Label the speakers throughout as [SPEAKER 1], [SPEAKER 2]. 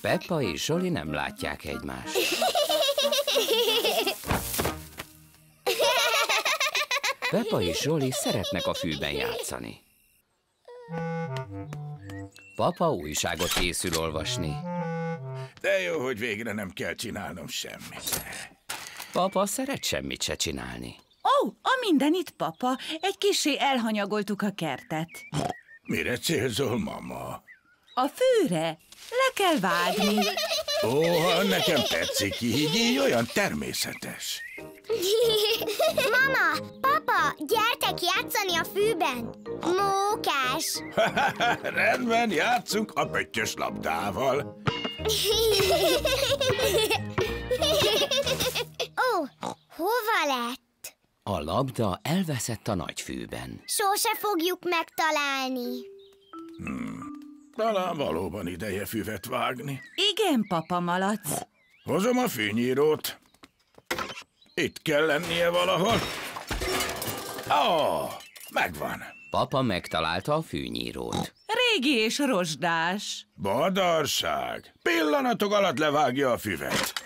[SPEAKER 1] Peppa és Zsoli nem látják egymást. Peppa és Zsoli szeretnek a fűben játszani. Papa újságot készül olvasni.
[SPEAKER 2] De jó, hogy végre nem kell csinálnom semmit.
[SPEAKER 1] Papa szeret semmit se csinálni.
[SPEAKER 3] Ó, a mindenit, papa. Egy kisé elhanyagoltuk a kertet.
[SPEAKER 2] Mire célzol, mama?
[SPEAKER 3] A fűre le kell vágni.
[SPEAKER 2] Ó, nekem tetszik így, így olyan természetes.
[SPEAKER 4] Mama, papa, gyertek játszani a fűben. Mókás.
[SPEAKER 2] Rendben, játszunk a pöttyös labdával.
[SPEAKER 4] Ó, hova lett?
[SPEAKER 1] A labda elveszett a nagy fűben.
[SPEAKER 4] Sose fogjuk megtalálni.
[SPEAKER 2] Talán valóban ideje füvet vágni.
[SPEAKER 3] Igen, papa malac.
[SPEAKER 2] Hozom a fűnyírót. Itt kell lennie valahol. Ó, oh, megvan.
[SPEAKER 1] Papa megtalálta a fűnyírót.
[SPEAKER 3] Régi és rozsdás.
[SPEAKER 2] Badarság. Pillanatok alatt levágja a füvet.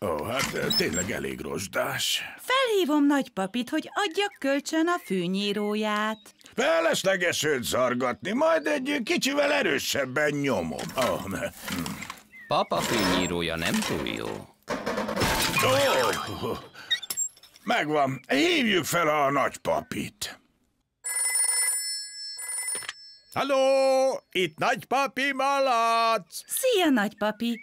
[SPEAKER 2] Ó, hát tényleg elég rozsdás.
[SPEAKER 3] Felhívom nagypapit, hogy adjak kölcsön a fűnyíróját.
[SPEAKER 2] Felesleges őt zargatni, majd egy kicsivel erősebben nyomom. Oh, ne.
[SPEAKER 1] Papa fűnyírója nem túl jó.
[SPEAKER 2] oh, megvan. Hívjuk fel a nagypapit.
[SPEAKER 5] Halló, itt nagypapi malac!
[SPEAKER 3] Szia, nagypapi!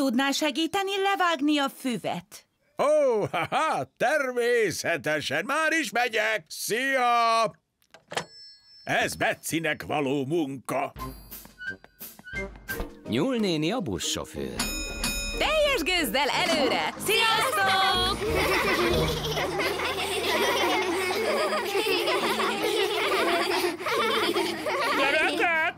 [SPEAKER 3] Tudnál segíteni levágni a füvet?
[SPEAKER 5] Ó, oh, haha, természetesen, már is megyek! Szia! Ez Betszinek való munka.
[SPEAKER 1] Nyúl néni a buszsofőr.
[SPEAKER 3] Teljes gőzzel előre! Sziasztok!
[SPEAKER 6] Gyerekek,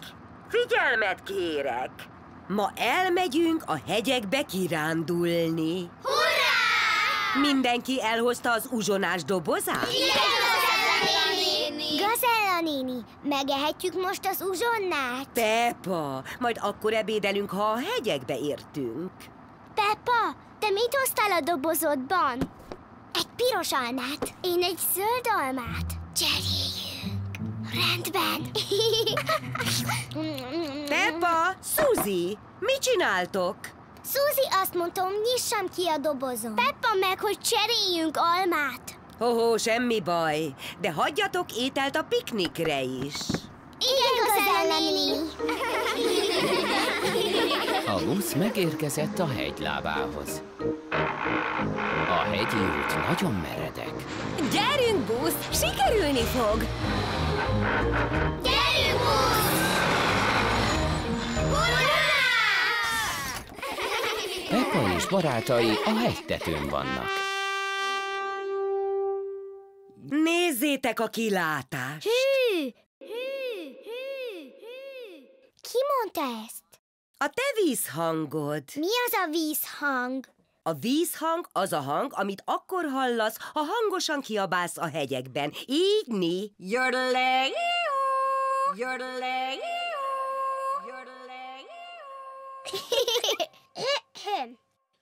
[SPEAKER 6] figyelmet kérek! Ma elmegyünk a hegyekbe kirándulni.
[SPEAKER 4] Hurrá!
[SPEAKER 6] Mindenki elhozta az uzsonás dobozát?
[SPEAKER 4] Gazella néni! Gazella néni, megehetjük most az uzsonnát?
[SPEAKER 6] Peppa, majd akkor ebédelünk, ha a hegyekbe értünk.
[SPEAKER 4] Peppa, te mit hoztál a dobozodban? Egy piros almát. Én egy zöld almát. Cseréljünk. Rendben.
[SPEAKER 6] Peppa, Suzy, mit csináltok?
[SPEAKER 4] Suzy azt mondta, hogy nyissam ki a dobozom. Peppa meg, hogy cseréljünk almát.
[SPEAKER 6] Ho-ho, semmi baj, de hagyjatok ételt a piknikre is.
[SPEAKER 4] Igen, Gazella néni.
[SPEAKER 1] A busz megérkezett a hegylábához. A hegyi út nagyon meredek.
[SPEAKER 6] Gyerünk, busz, sikerülni fog!
[SPEAKER 4] Gyerünk, busz!
[SPEAKER 1] Peppa és barátai a hegytetőn vannak.
[SPEAKER 6] Nézzétek a kilátást!
[SPEAKER 4] Hű, hű. Ki mondta ezt?
[SPEAKER 6] A te vízhangod.
[SPEAKER 4] Mi az a vízhang?
[SPEAKER 6] A vízhang az a hang, amit akkor hallasz, ha hangosan kiabálsz a hegyekben. Így mi? Jördle, Jördle, Jördle,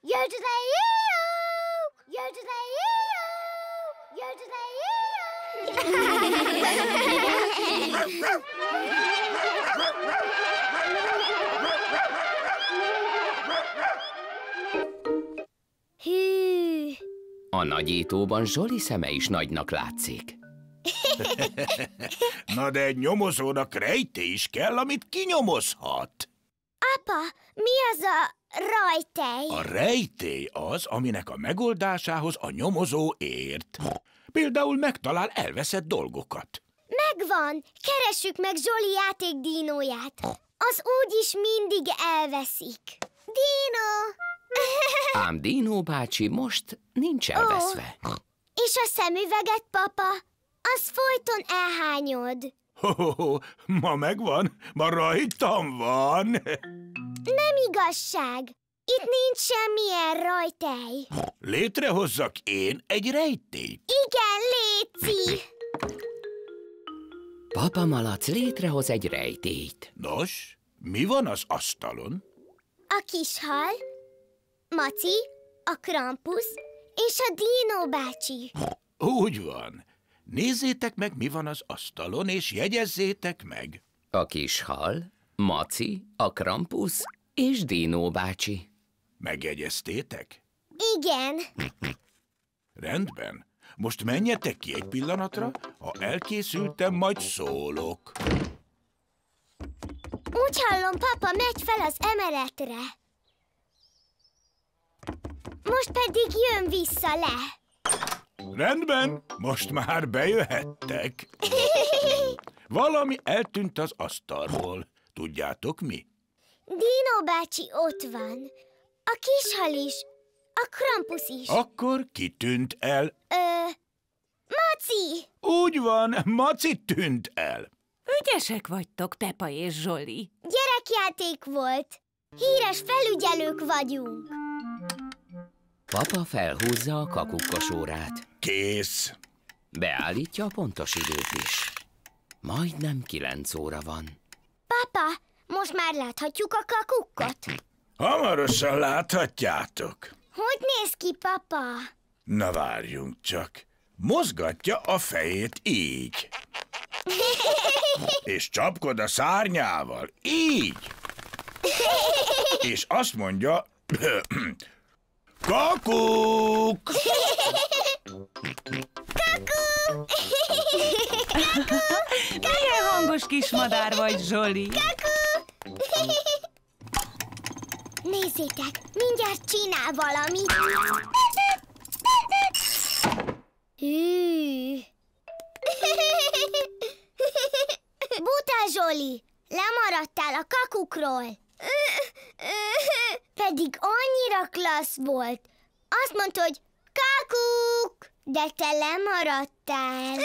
[SPEAKER 4] Jördle-jó! Jördle-jó! Hű,
[SPEAKER 1] A nagyítóban Zsoli szeme is nagynak látszik.
[SPEAKER 2] Na de egy nyomozónak rejté is kell, amit kinyomozhat.
[SPEAKER 4] apa, mi az a rajtej?
[SPEAKER 2] A rejtély az, aminek a megoldásához a nyomozó ért. Például megtalál elveszett dolgokat.
[SPEAKER 4] Megvan, keressük meg Zsoli játékdínóját. Az úgyis mindig elveszik. Dino!
[SPEAKER 1] Ám Dino bácsi most nincs elveszve.
[SPEAKER 4] És a szemüveget, papa? Az folyton elhányod.
[SPEAKER 2] Ho-ho-ho, ma megvan, ma rajtam van.
[SPEAKER 4] Nem igazság. Itt nincs semmilyen rajtej.
[SPEAKER 2] Létrehozzak én egy rejtélyt.
[SPEAKER 4] Igen, Léci!
[SPEAKER 1] Papa Malac létrehoz egy rejtélyt.
[SPEAKER 2] Nos, Mi van az asztalon?
[SPEAKER 4] A kis hal, Maci, a Krampus és a Dino bácsi.
[SPEAKER 2] Úgy van. Nézzétek meg, mi van az asztalon, és jegyezzétek meg.
[SPEAKER 1] A kis hal, Maci, a Krampus és Dino bácsi.
[SPEAKER 2] Megjegyeztétek?
[SPEAKER 4] Igen,
[SPEAKER 2] Rendben. Most menjetek ki egy pillanatra, ha elkészültem, majd szólok.
[SPEAKER 4] úgy hallom, papa megy fel az emeletre. Most pedig jön vissza le.
[SPEAKER 2] Rendben, most már bejöhettek. Valami eltűnt az asztalról. Tudjátok mi?
[SPEAKER 4] Dino bácsi ott van. A kis hal is. A Krampus is.
[SPEAKER 2] Akkor kitűnt el.
[SPEAKER 4] Ö, Maci!
[SPEAKER 2] Úgy van, Maci tűnt el.
[SPEAKER 3] Ügyesek vagytok, Pepa és Zsoli.
[SPEAKER 4] Gyerekjáték volt. Híres felügyelők vagyunk.
[SPEAKER 1] Papa felhúzza a kakukkos órát.
[SPEAKER 2] Kész.
[SPEAKER 1] Beállítja a pontos időt is. Majdnem kilenc óra van.
[SPEAKER 4] Papa, most már láthatjuk a kakukkot?
[SPEAKER 2] Hamarosan láthatjátok.
[SPEAKER 4] Hogy néz ki, papa?
[SPEAKER 2] Na várjunk csak. Mozgatja a fejét így. És csapkod a szárnyával. Így. És azt mondja... Kakuk!
[SPEAKER 3] Milyen hangos kis madár vagy, Zsoli?
[SPEAKER 4] Nézzétek, mindjárt csinál valamit. Hű. Buta Zsoli, lemaradtál a kakukról. Pedig annyira klassz volt. Azt mondta, hogy kakuk, de te lemaradtál.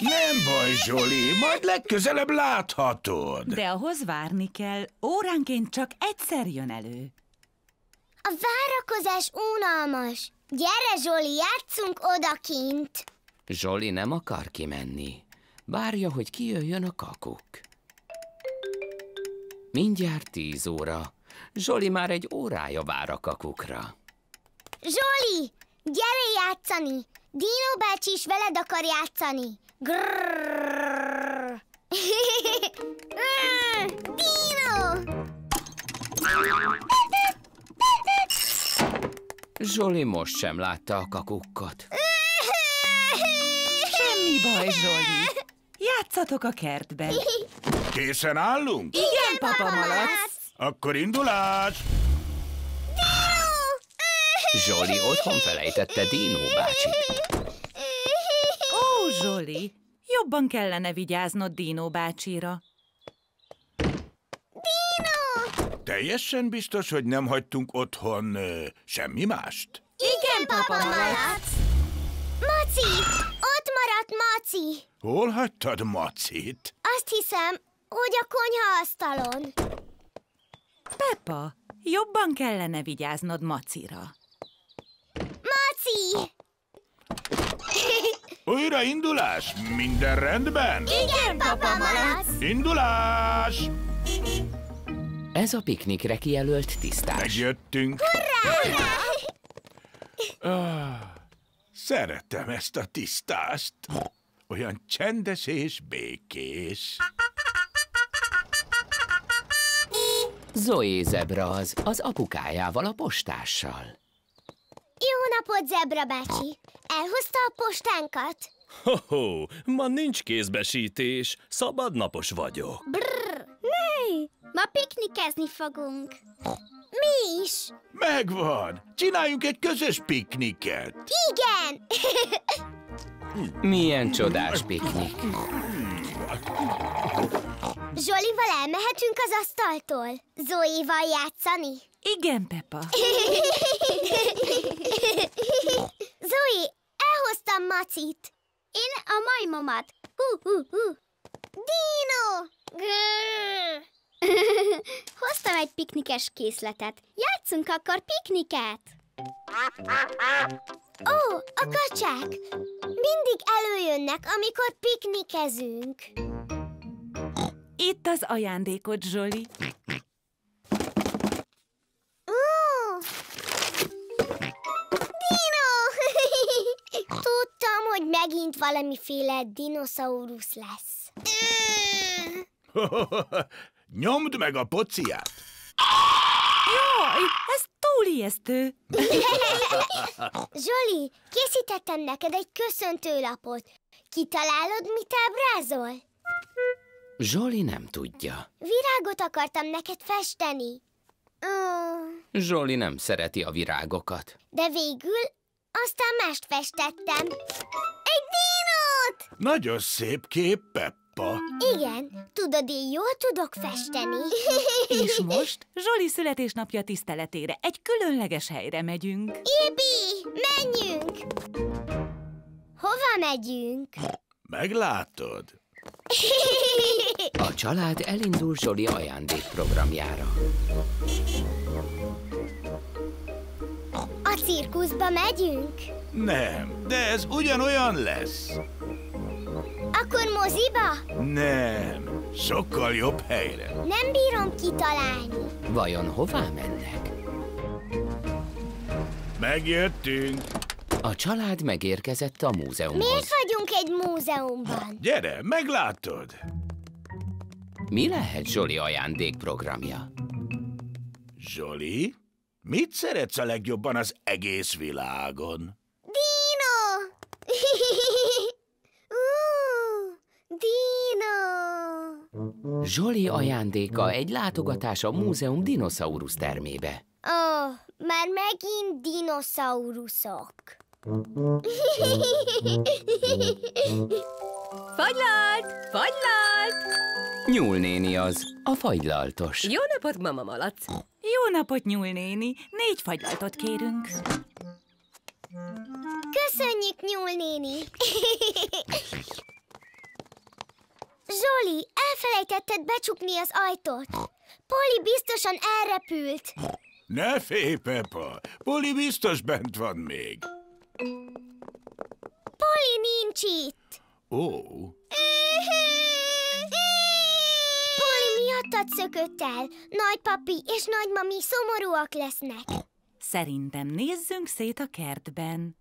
[SPEAKER 2] Nem baj, Zsoli, majd legközelebb láthatod.
[SPEAKER 3] De ahhoz várni kell, óránként csak egyszer jön elő.
[SPEAKER 4] A várakozás unalmas. Gyere, Zsoli, játszunk odakint.
[SPEAKER 1] Zsoli nem akar kimenni. Várja, hogy kijöjjön a kakuk. Mindjárt tíz óra. Zsoli már egy órája vár a kakukra.
[SPEAKER 4] Zsoli, gyere játszani! Dino bácsi is veled akar játszani. Grrrr. Dino!
[SPEAKER 1] Zsoli most sem látta a kakukkot.
[SPEAKER 3] Semmi baj, Zsoli. Játszatok a kertben.
[SPEAKER 2] Készen állunk?
[SPEAKER 3] Igen, papa malac.
[SPEAKER 2] Akkor indulás!
[SPEAKER 1] Zsoli otthon felejtette Dino bácsit.
[SPEAKER 3] Zsoli, jobban kellene vigyáznod Dino bácsira.
[SPEAKER 2] Teljesen biztos, hogy nem hagytunk otthon ö, semmi mást?
[SPEAKER 4] Igen, papa malac! Maci! Ott maradt Maci!
[SPEAKER 2] Hol hagytad Macit?
[SPEAKER 4] Azt hiszem, hogy a konyha asztalon.
[SPEAKER 3] Peppa, jobban kellene vigyáznod Macira.
[SPEAKER 4] Maci!
[SPEAKER 2] Újra indulás? Minden rendben?
[SPEAKER 4] Igen, papa malac!
[SPEAKER 2] Indulás!
[SPEAKER 1] Ez a piknikre kijelölt tisztás.
[SPEAKER 2] Megjöttünk. Ah, szeretem ezt a tisztást. Olyan csendes és békés.
[SPEAKER 1] Zoé zebra az, az apukájával, a postással.
[SPEAKER 4] Jó napot, Zebra bácsi! Elhozta a postánkat?
[SPEAKER 7] Ho-ho, ma nincs kézbesítés, szabadnapos vagyok.
[SPEAKER 4] Hey, ma piknikezni fogunk. Mi is?
[SPEAKER 2] Megvan! Csináljunk egy közös pikniket.
[SPEAKER 4] Igen!
[SPEAKER 1] Milyen csodás piknik.
[SPEAKER 4] Zsolival elmehetünk az asztaltól? Zoéval játszani?
[SPEAKER 3] Igen, Peppa.
[SPEAKER 4] Zoe, elhoztam Macit. Én a majmomat. Hú, hú, hú. Dino! Grrr. Hoztam egy piknikes készletet. Játszunk akkor pikniket. Ó, a kacsák! Mindig előjönnek, amikor piknikezünk.
[SPEAKER 3] Itt az ajándékod, Zsoli.
[SPEAKER 4] Ó! Dino! Tudtam, hogy megint valamiféle dinoszaurusz lesz.
[SPEAKER 2] Nyomd meg a pociát.
[SPEAKER 3] Jaj, ez túl ijesztő.
[SPEAKER 4] Zsoli, készítettem neked egy köszöntőlapot. Kitalálod, mit ábrázol?
[SPEAKER 1] Zsoli nem tudja.
[SPEAKER 4] Virágot akartam neked festeni. Ó,
[SPEAKER 1] Zsoli nem szereti a virágokat.
[SPEAKER 4] de végül aztán mást festettem. Egy dinót!
[SPEAKER 2] Nagyon szép kép, Peppa.
[SPEAKER 4] Igen, tudod, én jól tudok festeni.
[SPEAKER 3] És most Zsoli születésnapja tiszteletére egy különleges helyre megyünk.
[SPEAKER 4] Ibi, menjünk! Hova megyünk?
[SPEAKER 2] Meglátod?
[SPEAKER 1] A család elindul Zsoli ajándékprogramjára.
[SPEAKER 4] A cirkuszba megyünk?
[SPEAKER 2] Nem, de ez ugyanolyan lesz.
[SPEAKER 4] Akkor moziba?
[SPEAKER 2] Nem, sokkal jobb helyre.
[SPEAKER 4] Nem bírom kitalálni.
[SPEAKER 1] Vajon hová mennek?
[SPEAKER 2] Megjöttünk.
[SPEAKER 1] A család megérkezett a múzeumhoz.
[SPEAKER 4] Miért vagyunk egy múzeumban?
[SPEAKER 2] Gyere, meglátod.
[SPEAKER 1] Mi lehet Zsoli ajándékprogramja?
[SPEAKER 2] Zsoli, mit szeretsz a legjobban az egész világon?
[SPEAKER 4] Dino! Ú, Dino!
[SPEAKER 1] Zsoli ajándéka egy látogatás a múzeum dinoszaurusz termébe.
[SPEAKER 4] Ó, oh, már megint dinoszauruszok.
[SPEAKER 6] Fagylalt! Fagylalt!
[SPEAKER 1] Nyúlnéni az, a fagylaltos.
[SPEAKER 6] Jó napot, mama malac!
[SPEAKER 3] Jó napot, nyúlnéni! Négy fagylaltot kérünk.
[SPEAKER 4] Köszönjük, Nyúl néni! Zsoli, elfelejtetted becsukni az ajtót. Poli biztosan elrepült.
[SPEAKER 2] Ne félj, Peppa, Poli biztos bent van még.
[SPEAKER 4] Poli nincs itt.
[SPEAKER 2] Ó,
[SPEAKER 4] Poli miattad szökött el. Nagypapi és nagymami szomorúak lesznek.
[SPEAKER 3] Szerintem nézzünk szét a kertben.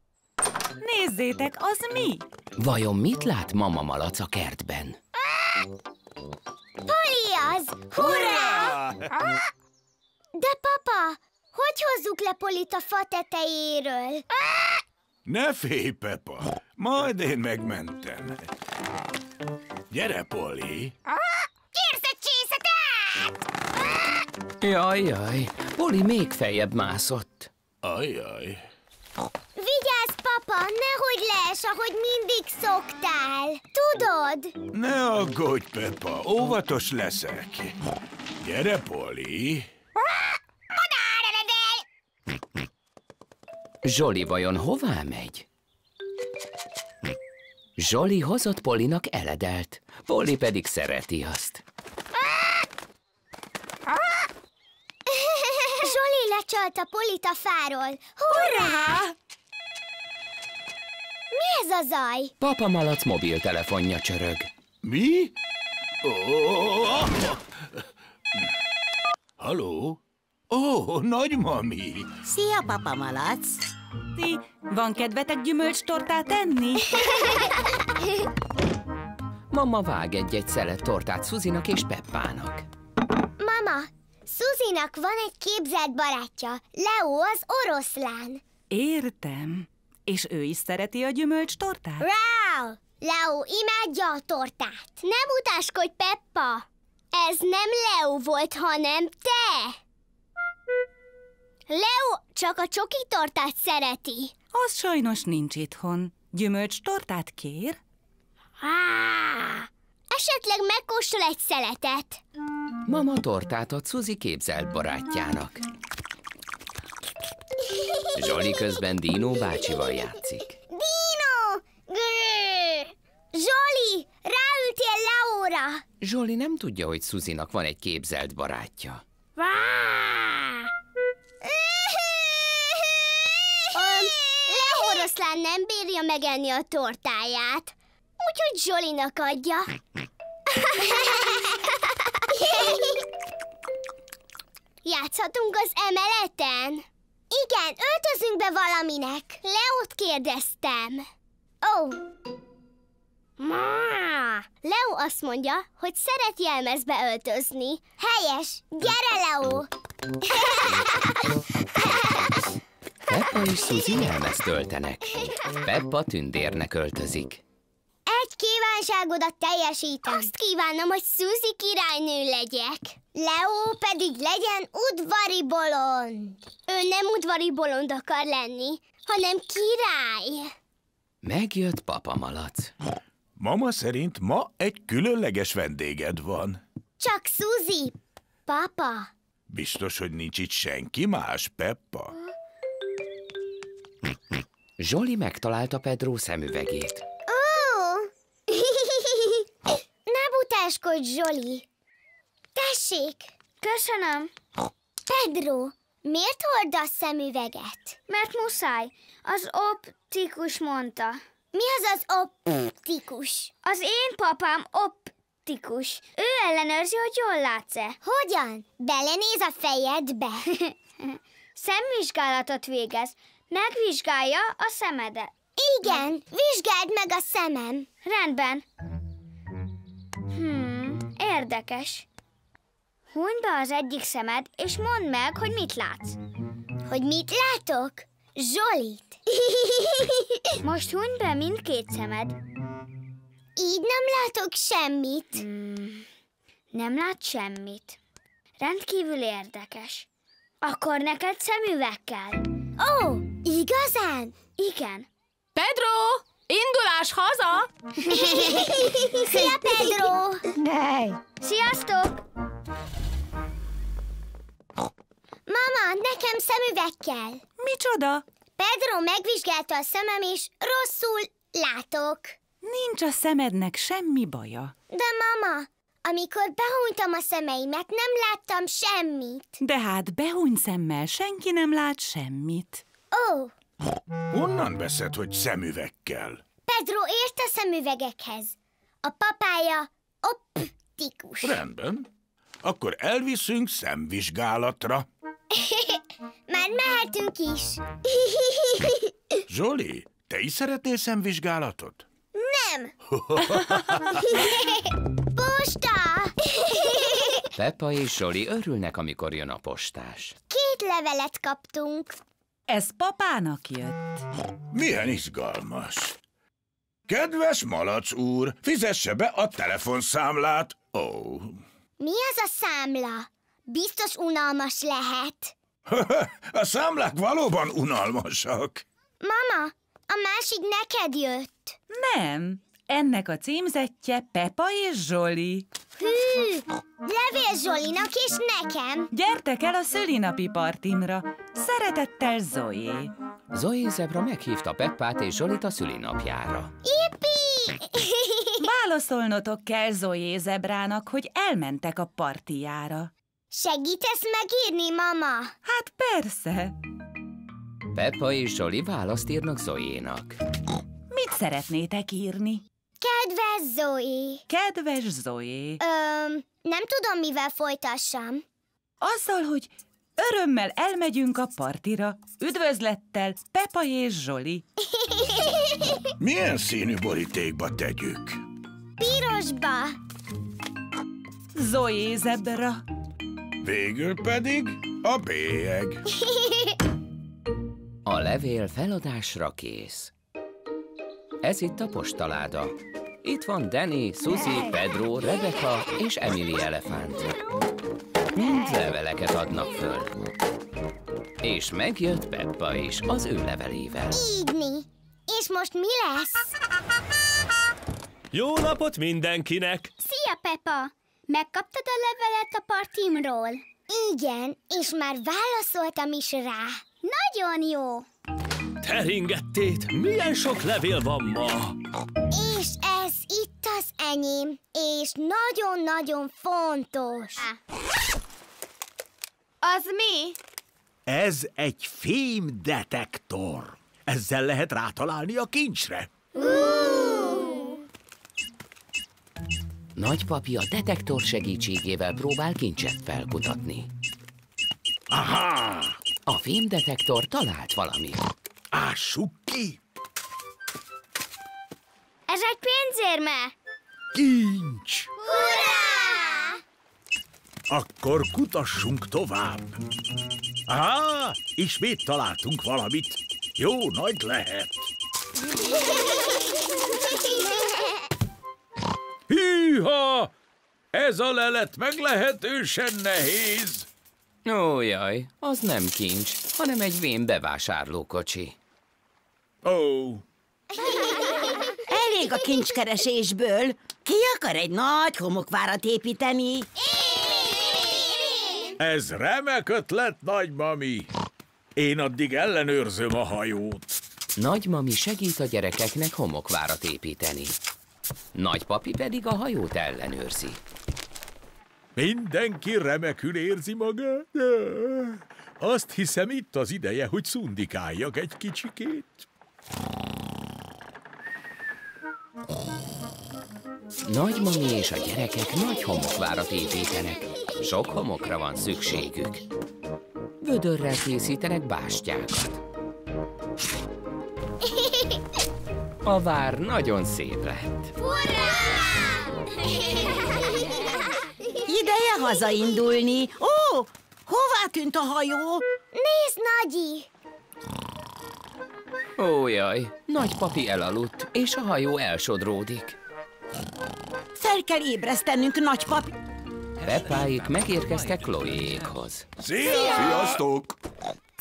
[SPEAKER 3] Nézzétek, az mi?
[SPEAKER 1] Vajon mit lát mama malac a kertben?
[SPEAKER 4] Poli az! Hurrá! De papa, hogy hozzuk le Polit a fa tetejéről?
[SPEAKER 2] Ne félj, Peppa, majd én megmentem. Gyere, Poli.
[SPEAKER 4] Kérsz egy csészetet!
[SPEAKER 1] Jaj, jaj, Poli még feljebb mászott.
[SPEAKER 2] Ajaj.
[SPEAKER 4] Vigyázz, papa, nehogy lees, ahogy mindig szoktál. Tudod?
[SPEAKER 2] Ne aggódj, Peppa, óvatos leszek. Gyere, Poli.
[SPEAKER 1] Zsoli vajon hová megy? Zsoli hozott Polinak eledelt, Poli pedig szereti azt.
[SPEAKER 4] Zsoli lecsalta Polit a fáról. Hurrá! Mi ez a zaj?
[SPEAKER 1] Papa malac mobiltelefonja csörög.
[SPEAKER 2] Mi? Ó, Haló? Ó, nagymami.
[SPEAKER 8] Szia, papa malac!
[SPEAKER 3] Ti, van kedvetek gyümölcstortát enni?
[SPEAKER 1] Mama vág egy-egy szelet tortát Szuzinak és Peppának.
[SPEAKER 4] Mama, Suzinak van egy képzelt barátja. Leo az oroszlán.
[SPEAKER 3] Értem. És ő is szereti a gyümölcstortát?
[SPEAKER 4] Wow! Leo imádja a tortát. Nem utáskodj, Peppa! Ez nem Leo volt, hanem te! Leo csak a csoki tortát szereti.
[SPEAKER 3] Az sajnos nincs itthon. Gyümölcstortát kér?
[SPEAKER 4] Á, esetleg megkóstol egy szeletet.
[SPEAKER 1] Mama tortát ad Szuzi képzelt barátjának. Zsoli közben Dino bácsival játszik.
[SPEAKER 4] Dino! Grrr! Zsoli, ráültél Leóra!
[SPEAKER 1] Zsoli nem tudja, hogy Szuzinak van egy képzelt barátja.
[SPEAKER 4] Vá! már nem bírja megenni a tortáját. Úgyhogy Zsolinak adja. Játszhatunk az emeleten? Igen, öltözünk be valaminek. Leót kérdeztem. Ó. Oh. ma Leo azt mondja, hogy szeret jelmezbe öltözni. Helyes. Gyere, Leo!
[SPEAKER 1] Peppa és Suzy jelmezt töltenek. Peppa tündérnek öltözik.
[SPEAKER 4] Egy kívánságodat teljesítem. Azt kívánom, hogy Suzy királynő legyek. Leo pedig legyen udvari bolond. Ő nem udvari bolond akar lenni, hanem király.
[SPEAKER 1] Megjött papa malac.
[SPEAKER 2] Mama szerint ma egy különleges vendéged van.
[SPEAKER 4] Csak Suzy, papa.
[SPEAKER 2] Biztos, hogy nincs itt senki más, Peppa?
[SPEAKER 1] Zsoli megtalálta Pedro szemüvegét.
[SPEAKER 4] Ó! ne butáskodj, Zsoli! Tessék! Köszönöm. Pedro, miért hordasz szemüveget?
[SPEAKER 9] Mert muszáj. Az optikus mondta.
[SPEAKER 4] Mi az az optikus?
[SPEAKER 9] Az én papám optikus. Ő ellenőrzi, hogy jól látsz-e.
[SPEAKER 4] Hogyan? Belenéz a fejedbe?
[SPEAKER 9] Szemvizsgálatot végez. Megvizsgálja a szemedet.
[SPEAKER 4] Igen, vizsgáld meg a szemem.
[SPEAKER 9] Rendben. Hmm, érdekes. Hunyd be az egyik szemed, és mondd meg, hogy mit látsz.
[SPEAKER 4] Hogy mit látok? Zsolit.
[SPEAKER 9] Most hunyd be mindkét szemed.
[SPEAKER 4] Így nem látok semmit.
[SPEAKER 9] Hmm, nem lát semmit. Rendkívül érdekes. Akkor neked szemüveg kell.
[SPEAKER 4] Ó, oh, igazán?
[SPEAKER 9] Igen.
[SPEAKER 3] Pedro, indulás haza!
[SPEAKER 4] Szia, Pedro!
[SPEAKER 9] Hey. Sziasztok!
[SPEAKER 4] Mama, nekem szemüveg kell.
[SPEAKER 3] Micsoda?
[SPEAKER 4] Pedro megvizsgálta a szemem, és rosszul látok.
[SPEAKER 3] Nincs a szemednek semmi baja.
[SPEAKER 4] De mama, amikor behúnytam a szemeimet, nem láttam semmit.
[SPEAKER 3] De hát behúny szemmel senki nem lát semmit.
[SPEAKER 4] Ó, oh,
[SPEAKER 2] Honnan veszed, hogy szemüveg kell?
[SPEAKER 4] Pedro ért a szemüvegekhez. A papája optikus.
[SPEAKER 2] Rendben. Akkor elviszünk szemvizsgálatra.
[SPEAKER 4] Már mehetünk is.
[SPEAKER 2] Zsoli, te is szeretnél szemvizsgálatot?
[SPEAKER 4] Nem. Posta!
[SPEAKER 1] Peppa és Zsoli örülnek, amikor jön a postás.
[SPEAKER 4] Két levelet kaptunk.
[SPEAKER 3] Ez papának jött.
[SPEAKER 2] Milyen izgalmas. Kedves malac úr, fizesse be a telefonszámlát. Ó, oh.
[SPEAKER 4] Mi az a számla? Biztos unalmas lehet.
[SPEAKER 2] a számlák valóban unalmasak.
[SPEAKER 4] Mama, a másik neked jött.
[SPEAKER 3] Nem, ennek a címzetje Pepa és Zsoli.
[SPEAKER 4] Hű, levél Zsolinak és nekem.
[SPEAKER 3] Gyertek el a szülinapi partimra. Szeretettel Zoé.
[SPEAKER 1] Zoé zebra meghívta Peppát és Zsolit a szülinapjára.
[SPEAKER 4] Ippi!
[SPEAKER 3] Válaszolnotok kell Zoé zebrának, hogy elmentek a partijára.
[SPEAKER 4] Segítesz megírni, mama?
[SPEAKER 3] Hát persze.
[SPEAKER 1] Peppa és Zsoli választ írnak Zoénak.
[SPEAKER 3] Mit szeretnétek írni?
[SPEAKER 4] Kedves Zoe!
[SPEAKER 3] Kedves Zoé!
[SPEAKER 4] Öm, nem tudom, mivel folytassam.
[SPEAKER 3] Azzal, hogy örömmel elmegyünk a partira. Üdvözlettel Pepa és Zsoli.
[SPEAKER 2] Milyen színű borítékba tegyük?
[SPEAKER 4] Pirosba!
[SPEAKER 3] Zoé zebra.
[SPEAKER 2] Végül pedig a bélyeg.
[SPEAKER 1] A levél feladásra kész. Ez itt a postaláda. Itt van Danny, Suzy, Pedro, Rebecca és Emily elefánt. Mind leveleket adnak föl. És megjött Peppa is az ő levelével.
[SPEAKER 4] Ígni. És most mi lesz?
[SPEAKER 7] Jó napot mindenkinek!
[SPEAKER 9] Szia, Pepa! Megkaptad a levelet a partimról?
[SPEAKER 4] Igen, és már válaszoltam is rá.
[SPEAKER 9] Nagyon jó!
[SPEAKER 7] Teringettét, milyen sok levél van ma!
[SPEAKER 4] És ez itt az enyém, és nagyon-nagyon fontos.
[SPEAKER 9] Az mi?
[SPEAKER 5] Ez egy fémdetektor. Ezzel lehet rátalálni a kincsre.
[SPEAKER 1] Nagypapi a detektor segítségével próbál kincset felkutatni.
[SPEAKER 5] Aha!
[SPEAKER 1] A fémdetektor talált valamit.
[SPEAKER 5] Ássuk ki!
[SPEAKER 9] Ez egy pénzérme.
[SPEAKER 5] Kincs!
[SPEAKER 4] Hurrá!
[SPEAKER 5] Akkor kutassunk tovább. Á, ismét találtunk valamit. Jó nagy lehet. Hűha! Ez a lelet meglehetősen nehéz.
[SPEAKER 1] Ó, jaj, az nem kincs, hanem egy vén bevásárlókocsi.
[SPEAKER 5] Ó,
[SPEAKER 8] Elég a kincskeresésből. Ki akar egy nagy homokvárat építeni?
[SPEAKER 5] ez remek ötlet, nagymami. Én addig ellenőrzöm a hajót.
[SPEAKER 1] Nagymami segít a gyerekeknek homokvárat építeni. Nagypapi pedig a hajót ellenőrzi.
[SPEAKER 5] Mindenki remekül érzi magát. Azt hiszem itt az ideje, hogy szundikáljak egy kicsikét.
[SPEAKER 1] Nagymami és a gyerekek nagy homokvárat építenek. Sok homokra van szükségük. Vödörrel készítenek bástyákat. A vár nagyon szép lett.
[SPEAKER 8] Ideje hazaindulni. Ó, hová tűnt a hajó?
[SPEAKER 4] Nézd, Nagyi!
[SPEAKER 1] Ó, jaj, nagypapi elaludt, és a hajó elsodródik.
[SPEAKER 8] Fel kell ébresztenünk, nagypapi.
[SPEAKER 1] Peppáik megérkeztek Chloéékhoz.
[SPEAKER 2] Szia! Sziasztok!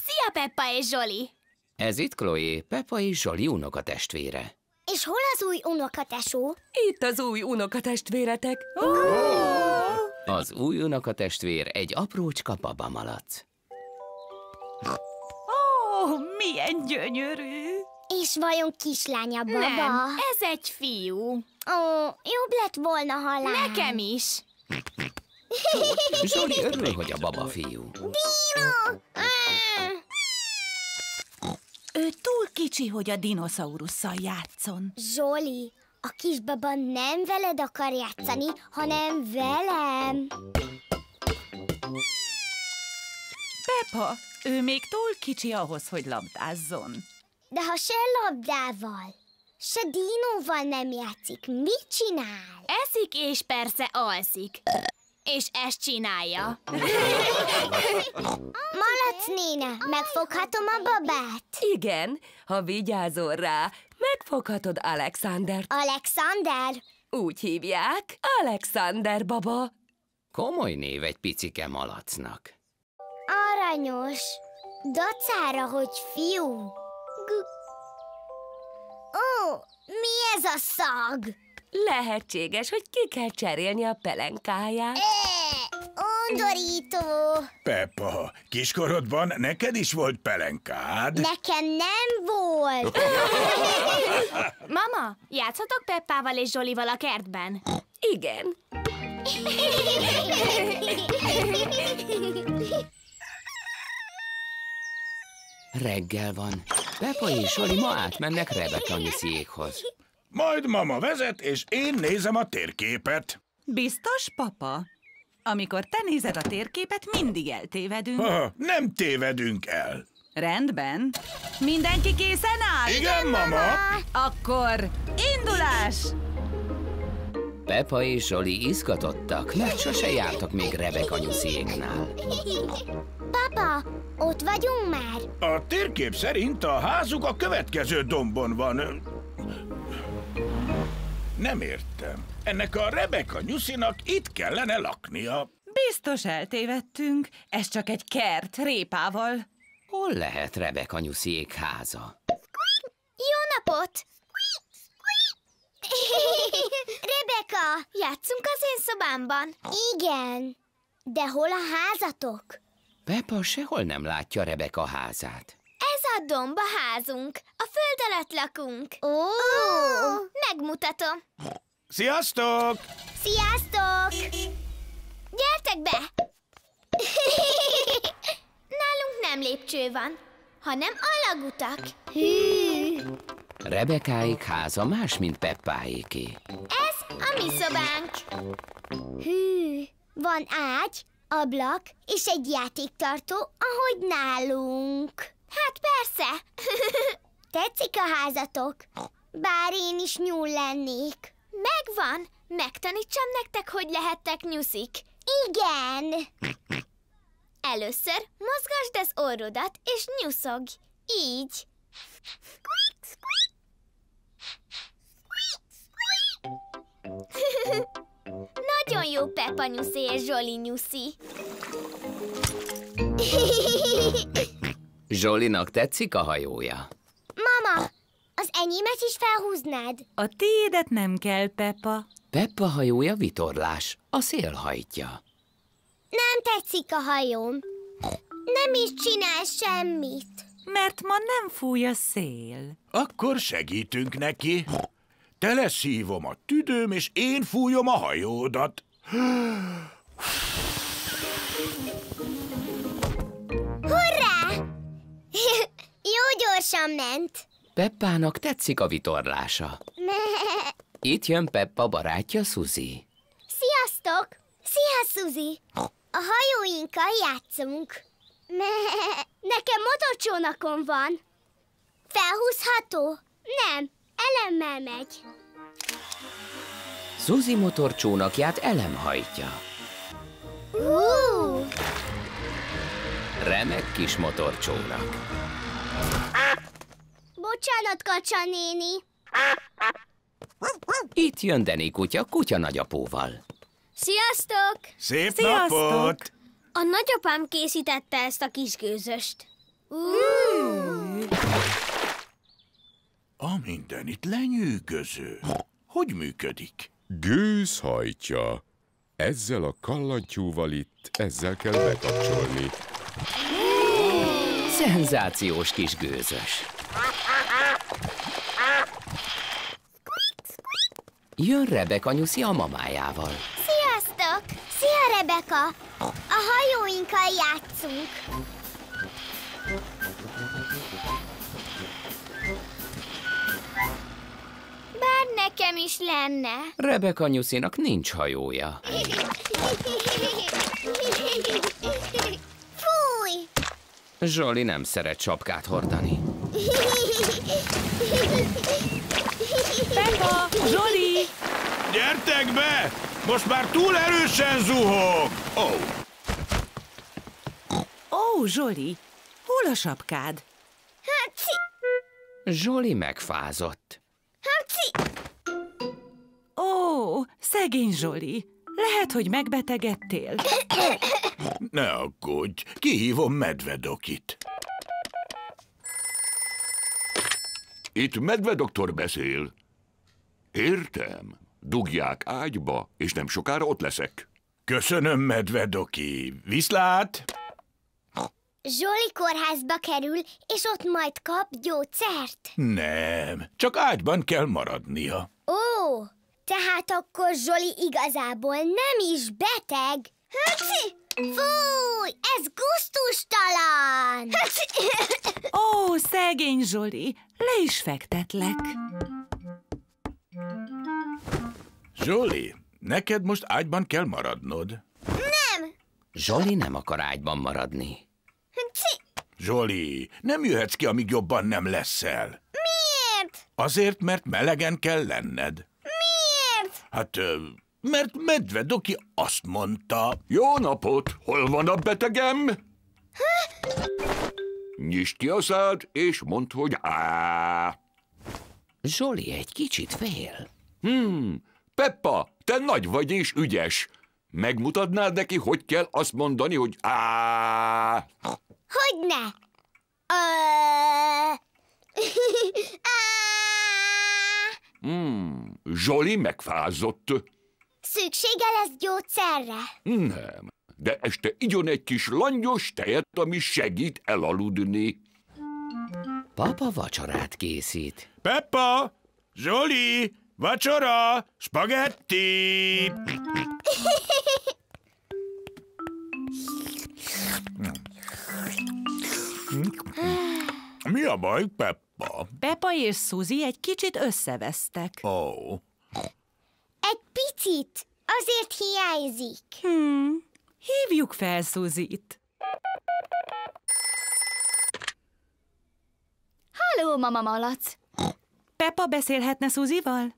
[SPEAKER 9] Szia, Peppa és Zsoli.
[SPEAKER 1] Ez itt Chloé, Peppa és Zsoli unokatestvére.
[SPEAKER 4] És hol az új unokatesó?
[SPEAKER 6] Itt az új unokatestvéretek.
[SPEAKER 1] Az új unokatestvér egy aprócska babamalac.
[SPEAKER 3] Ó, milyen gyönyörű!
[SPEAKER 4] És vajon kislánya baba?
[SPEAKER 9] Nem, ez egy fiú.
[SPEAKER 4] Ó, jobb lett volna, ha lány.
[SPEAKER 9] Nekem is.
[SPEAKER 1] Zsoli örül, hogy a baba fiú.
[SPEAKER 4] Dino!
[SPEAKER 3] Ő túl kicsi, hogy a dinoszaurusszal játszon.
[SPEAKER 4] Zsoli, a kisbaba nem veled akar játszani, hanem velem.
[SPEAKER 3] Peppa, ő még túl kicsi ahhoz, hogy labdázzon.
[SPEAKER 4] De ha se labdával, se dinóval nem játszik, mit csinál?
[SPEAKER 9] Eszik és persze alszik. És ezt csinálja.
[SPEAKER 4] Malac néne, megfoghatom a babát?
[SPEAKER 6] Igen, ha vigyázol rá, megfoghatod Alexandert.
[SPEAKER 4] Alexander,
[SPEAKER 6] Úgy hívják, Alexander baba.
[SPEAKER 1] Komoly név egy picike malacnak.
[SPEAKER 4] Aranyos, dacára, hogy fiú. Gu- Ó, mi ez a szag?
[SPEAKER 6] Lehetséges, hogy ki kell cserélni a pelenkáját.
[SPEAKER 4] É, undorító.
[SPEAKER 2] Peppa, kiskorodban neked is volt pelenkád?
[SPEAKER 4] Nekem nem volt.
[SPEAKER 9] Mama, játszhatok Peppával és Zsolival a kertben?
[SPEAKER 6] Igen.
[SPEAKER 1] Reggel van. Peppa és Zsoli ma átmennek Rebecca nyusziékhoz.
[SPEAKER 2] Majd mama vezet, és én nézem a térképet.
[SPEAKER 3] Biztos, papa? Amikor te nézed a térképet, mindig eltévedünk.
[SPEAKER 2] Ha, nem tévedünk el.
[SPEAKER 3] Rendben. Mindenki készen áll?
[SPEAKER 2] Igen, mama?
[SPEAKER 3] Akkor indulás!
[SPEAKER 1] Peppa és Zsoli izgatottak, mert sose jártak még Rebecca nyusziéknál.
[SPEAKER 4] Papa, ott vagyunk már?
[SPEAKER 2] A térkép szerint a házuk a következő dombon van. Nem értem. Ennek a Rebeka nyuszinak itt kellene laknia.
[SPEAKER 3] Biztos eltévedtünk. Ez csak egy kert répával.
[SPEAKER 1] Hol lehet Rebecca nyusziék háza?
[SPEAKER 9] Jó napot!
[SPEAKER 4] Rebeka!
[SPEAKER 9] Játszunk az én szobámban.
[SPEAKER 4] Igen. De hol a házatok?
[SPEAKER 1] Peppa sehol nem látja Rebecca házát.
[SPEAKER 9] Ez a domb a házunk. A föld alatt lakunk.
[SPEAKER 4] Ó!
[SPEAKER 9] Megmutatom.
[SPEAKER 2] Sziasztok!
[SPEAKER 4] Sziasztok!
[SPEAKER 9] Gyertek be! Nálunk nem lépcső van, hanem alagutak.
[SPEAKER 4] Hű!
[SPEAKER 1] Rebekáik háza más, mint Peppáéké.
[SPEAKER 9] Ez a mi szobánk.
[SPEAKER 4] Hű! Van ágy, ablak és egy játéktartó, ahogy nálunk. Hát persze. Tetszik a házatok? Bár én is nyúl lennék. Megvan. Megtanítsam nektek, hogy lehettek nyuszik. Igen. Először mozgasd az orrodat, és nyuszogj. Így. Nagyon jó Peppa nyuszi és Zsoli nyuszi.
[SPEAKER 1] Zsolinak tetszik a hajója.
[SPEAKER 4] Mama, az enyémet is felhúznád?
[SPEAKER 3] A tiédet nem kell, Peppa.
[SPEAKER 1] Peppa hajója vitorlás, a szél hajtja.
[SPEAKER 4] Nem tetszik a hajóm. Nem is csinál semmit.
[SPEAKER 3] Mert ma nem fúj a szél.
[SPEAKER 2] Akkor segítünk neki. Teleszívom a tüdőm, és én fújom a hajódat.
[SPEAKER 4] Hurrá! Jó gyorsan ment.
[SPEAKER 1] Peppának tetszik a vitorlása. Itt jön Peppa barátja Suzy.
[SPEAKER 4] Sziasztok! Szia, Suzy! A hajóinkkal játszunk. Nekem motorcsónakom van. Felhúzható? Nem, elemmel megy.
[SPEAKER 1] Suzy motorcsónakját elem hajtja.
[SPEAKER 4] Uh,
[SPEAKER 1] Remek kis motorcsónak.
[SPEAKER 4] bocsánat, Kacsa néni.
[SPEAKER 1] Itt jön Deni kutya kutya nagyapóval.
[SPEAKER 4] Sziasztok!
[SPEAKER 2] Szép
[SPEAKER 3] Sziasztok!
[SPEAKER 2] napot!
[SPEAKER 4] A nagyapám készítette ezt a kis gőzöst. Uh.
[SPEAKER 2] A mindenit lenyűgöző. Hogy működik?
[SPEAKER 10] Gőz hajtja. Ezzel a kallantyúval itt, ezzel kell bekapcsolni.
[SPEAKER 1] Szenzációs kis gőzös. Jön Rebeka nyuszi a mamájával.
[SPEAKER 4] Szia, Rebeka! A hajóinkkal játszunk. Bár nekem is lenne.
[SPEAKER 1] Rebeka nyuszinak nincs hajója.
[SPEAKER 4] Fúj!
[SPEAKER 1] Zsoli nem szeret sapkát hordani.
[SPEAKER 3] Peppa, Zsoli!
[SPEAKER 2] Gyertek be! Most már túl erősen zuhog! Ó, oh,
[SPEAKER 3] Ó, Zsoli, hol a sapkád?
[SPEAKER 4] Haci!
[SPEAKER 1] Zsoli megfázott.
[SPEAKER 4] Haci!
[SPEAKER 3] Ó, szegény Zsoli, lehet, hogy megbetegedtél.
[SPEAKER 2] ne aggódj, kihívom medvedokit.
[SPEAKER 11] Itt medvedoktor beszél. Értem. Dugják ágyba, és nem sokára ott leszek.
[SPEAKER 2] Köszönöm, medvedoki. Viszlát!
[SPEAKER 4] Zsoli kórházba kerül, és ott majd kap gyógyszert.
[SPEAKER 2] Nem, csak ágyban kell maradnia.
[SPEAKER 4] Ó, tehát akkor Zsoli igazából nem is beteg. Haci! Fúj, ez gusztustalan!
[SPEAKER 3] Ó, szegény Zsoli, le is fektetlek.
[SPEAKER 2] Zsoli, neked most ágyban kell maradnod.
[SPEAKER 4] Nem!
[SPEAKER 1] Zsoli nem akar ágyban maradni.
[SPEAKER 4] Haci!
[SPEAKER 2] Zsoli, nem jöhetsz ki, amíg jobban nem leszel.
[SPEAKER 4] Miért?
[SPEAKER 2] Azért, mert melegen kell lenned.
[SPEAKER 4] Miért?
[SPEAKER 2] Hát, mert medvedoki azt mondta.
[SPEAKER 11] Jó napot! Hol van a betegem? Nyisd ki a szád, és mondd, hogy á.
[SPEAKER 1] Zsoli egy kicsit fél.
[SPEAKER 11] Hmm, Peppa, te nagy vagy és ügyes. Megmutatnád neki, hogy kell azt mondani, hogy á.
[SPEAKER 4] Hogyne? Ö... Á,
[SPEAKER 11] Hmm, Zsoli megfázott.
[SPEAKER 4] Szüksége lesz gyógyszerre.
[SPEAKER 11] Nem, de este igyon egy kis langyos tejet, ami segít elaludni.
[SPEAKER 1] Papa vacsorát készít.
[SPEAKER 2] Peppa! Zsoli! Vacsora! Spagetti! Mi a baj, Peppa?
[SPEAKER 3] Peppa és Suzy egy kicsit összevesztek.
[SPEAKER 2] Ó, oh.
[SPEAKER 4] Egy picit. Azért hiányzik.
[SPEAKER 3] Hmm, Hívjuk fel Szuzit.
[SPEAKER 9] Halló, mama malac!
[SPEAKER 3] Peppa beszélhetne Szuzival?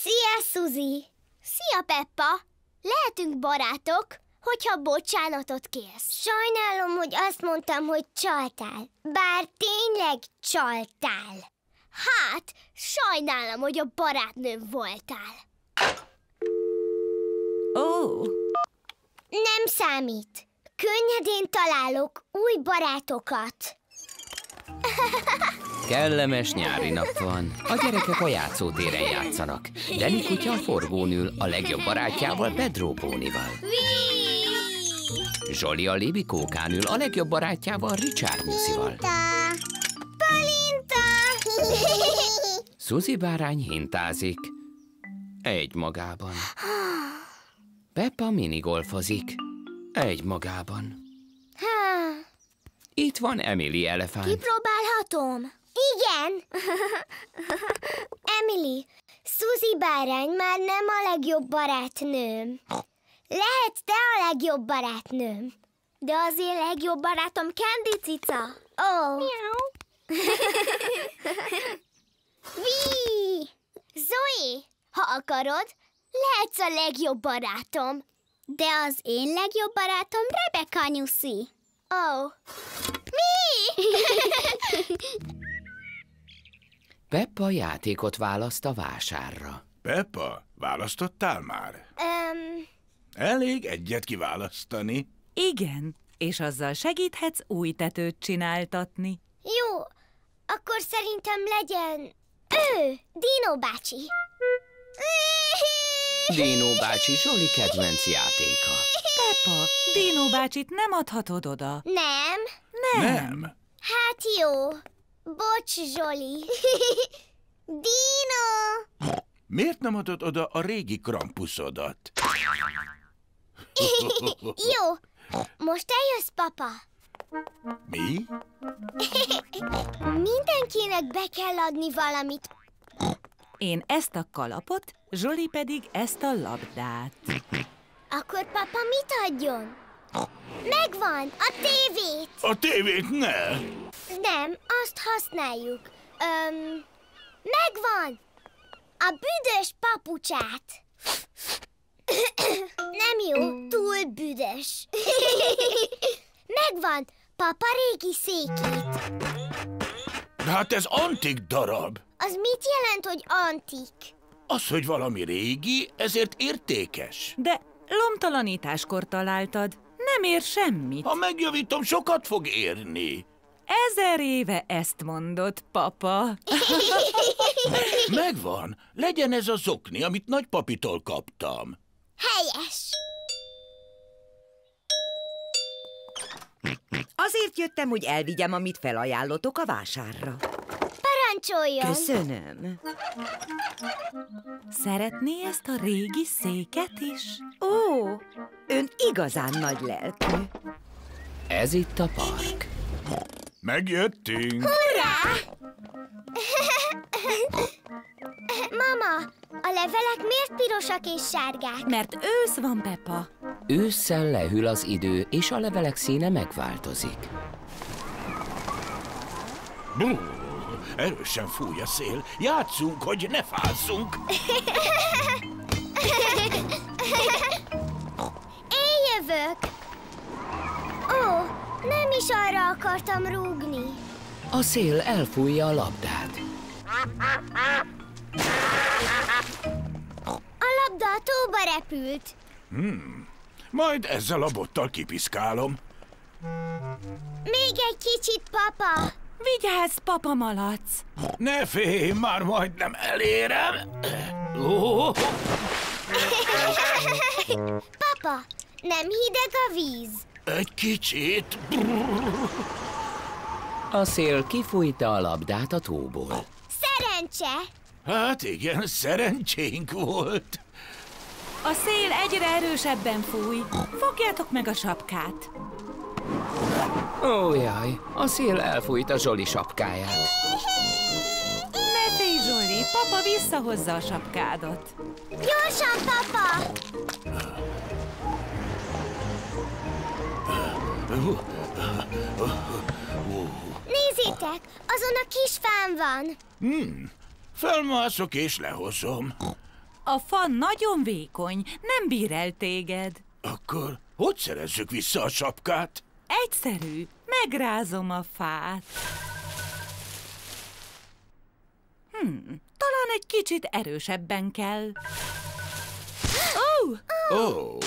[SPEAKER 4] Szia, Suzi! Szia, Peppa! Lehetünk barátok, hogyha bocsánatot kérsz. Sajnálom, hogy azt mondtam, hogy csaltál. Bár tényleg csaltál. Hát, sajnálom, hogy a barátnőm voltál.
[SPEAKER 3] Ó, oh,
[SPEAKER 4] Nem számít. Könnyedén találok új barátokat.
[SPEAKER 1] Kellemes nyári nap van. A gyerekek a játszótéren játszanak. Deni kutya a forgón ül a legjobb barátjával Pedro Pónival. Zsoli a lébikókán ül a legjobb barátjával Richard Nyuszival.
[SPEAKER 4] Ta, Palinta!
[SPEAKER 1] Suzi bárány hintázik. Egy magában. Peppa minigolfozik. Egy magában. Itt van Emily elefánt.
[SPEAKER 4] Kipróbálhatom? Igen. Emily, Suzy bárány már nem a legjobb barátnőm. Lehet te a legjobb barátnőm. De azért legjobb barátom Candy cica. Ó. Oh. Ví! Zoe, ha akarod, lehetsz a legjobb barátom. De az én legjobb barátom Rebecca nyuszi. Ó. Oh. Mi?
[SPEAKER 1] Peppa játékot választ a vásárra.
[SPEAKER 2] Peppa, választottál már?
[SPEAKER 4] um,
[SPEAKER 2] Elég egyet kiválasztani.
[SPEAKER 3] igen, és azzal segíthetsz új tetőt csináltatni.
[SPEAKER 4] jó, akkor szerintem legyen ő, Dino bácsi.
[SPEAKER 1] Dino bácsi Zsoli kedvenc játéka.
[SPEAKER 3] Peppa, Dino bácsit nem adhatod oda.
[SPEAKER 4] Nem?
[SPEAKER 3] Nem.
[SPEAKER 2] Nem.
[SPEAKER 4] Hát jó. Bocs, Zsoli. Dino!
[SPEAKER 2] Miért nem adod oda a régi krampuszodat?
[SPEAKER 4] Jó, most eljössz, papa.
[SPEAKER 2] Mi?
[SPEAKER 4] Mindenkinek be kell adni valamit.
[SPEAKER 3] Én ezt a kalapot, Zsoli pedig ezt a labdát.
[SPEAKER 4] Akkor papa mit adjon? Megvan, a tévét.
[SPEAKER 2] A tévét ne!
[SPEAKER 4] Nem, azt használjuk. Öm, megvan! A büdös papucsát. Nem jó, túl büdös. Megvan, papa régi székét.
[SPEAKER 2] De hát ez antik darab.
[SPEAKER 4] Az mit jelent, hogy antik?
[SPEAKER 2] Az, hogy valami régi, ezért értékes.
[SPEAKER 3] De lomtalanításkor találtad. Nem ér semmit.
[SPEAKER 2] Ha megjavítom, sokat fog érni.
[SPEAKER 3] Ezer éve ezt mondott, papa.
[SPEAKER 2] Megvan. Legyen ez a zokni, amit nagypapitól kaptam.
[SPEAKER 4] Helyes.
[SPEAKER 6] Azért jöttem, hogy elvigyem, amit felajánlotok a vásárra.
[SPEAKER 4] Parancsoljon.
[SPEAKER 6] Köszönöm.
[SPEAKER 3] Szeretné ezt a régi széket is?
[SPEAKER 6] Ó, ön igazán nagy lelkű.
[SPEAKER 1] Ez itt a park.
[SPEAKER 2] Megjöttünk.
[SPEAKER 4] Hurrá! Mama, a levelek miért pirosak és sárgák?
[SPEAKER 3] Mert ősz van, Peppa.
[SPEAKER 1] Ősszel lehűl az idő, és a levelek színe megváltozik.
[SPEAKER 2] Brr, erősen fúj a szél. Játszunk, hogy ne fázzunk.
[SPEAKER 4] Én jövök. Ó, nem is arra akartam rúgni.
[SPEAKER 1] A szél elfújja a labdát.
[SPEAKER 4] A labda a tóba repült.
[SPEAKER 2] Majd ezzel a bottal kipiszkálom.
[SPEAKER 4] Még egy kicsit, papa.
[SPEAKER 3] Vigyázz, papa malac!
[SPEAKER 2] Ne félj, már majdnem elérem. Ó,
[SPEAKER 4] Papa, nem hideg a víz.
[SPEAKER 2] egy kicsit.
[SPEAKER 1] A szél kifújta a labdát a tóból.
[SPEAKER 4] Szerencse.
[SPEAKER 2] Hát igen, szerencsénk volt.
[SPEAKER 3] A szél egyre erősebben fúj. Fogjátok meg a sapkát.
[SPEAKER 1] Ó, jaj, a szél elfújta Zsoli sapkáját.
[SPEAKER 3] Ne félj, Zsoli, papa visszahozza a sapkádat.
[SPEAKER 4] Gyorsan, papa. Nézzétek, azon a kis fán van.
[SPEAKER 2] Hmm, felmászok és lehozom.
[SPEAKER 3] A fa nagyon vékony, nem bír el téged.
[SPEAKER 2] Akkor hogy szerezzük vissza a sapkát?
[SPEAKER 3] Egyszerű, megrázom a fát. Hmm, talán egy kicsit erősebben kell. Ó!
[SPEAKER 2] Oh.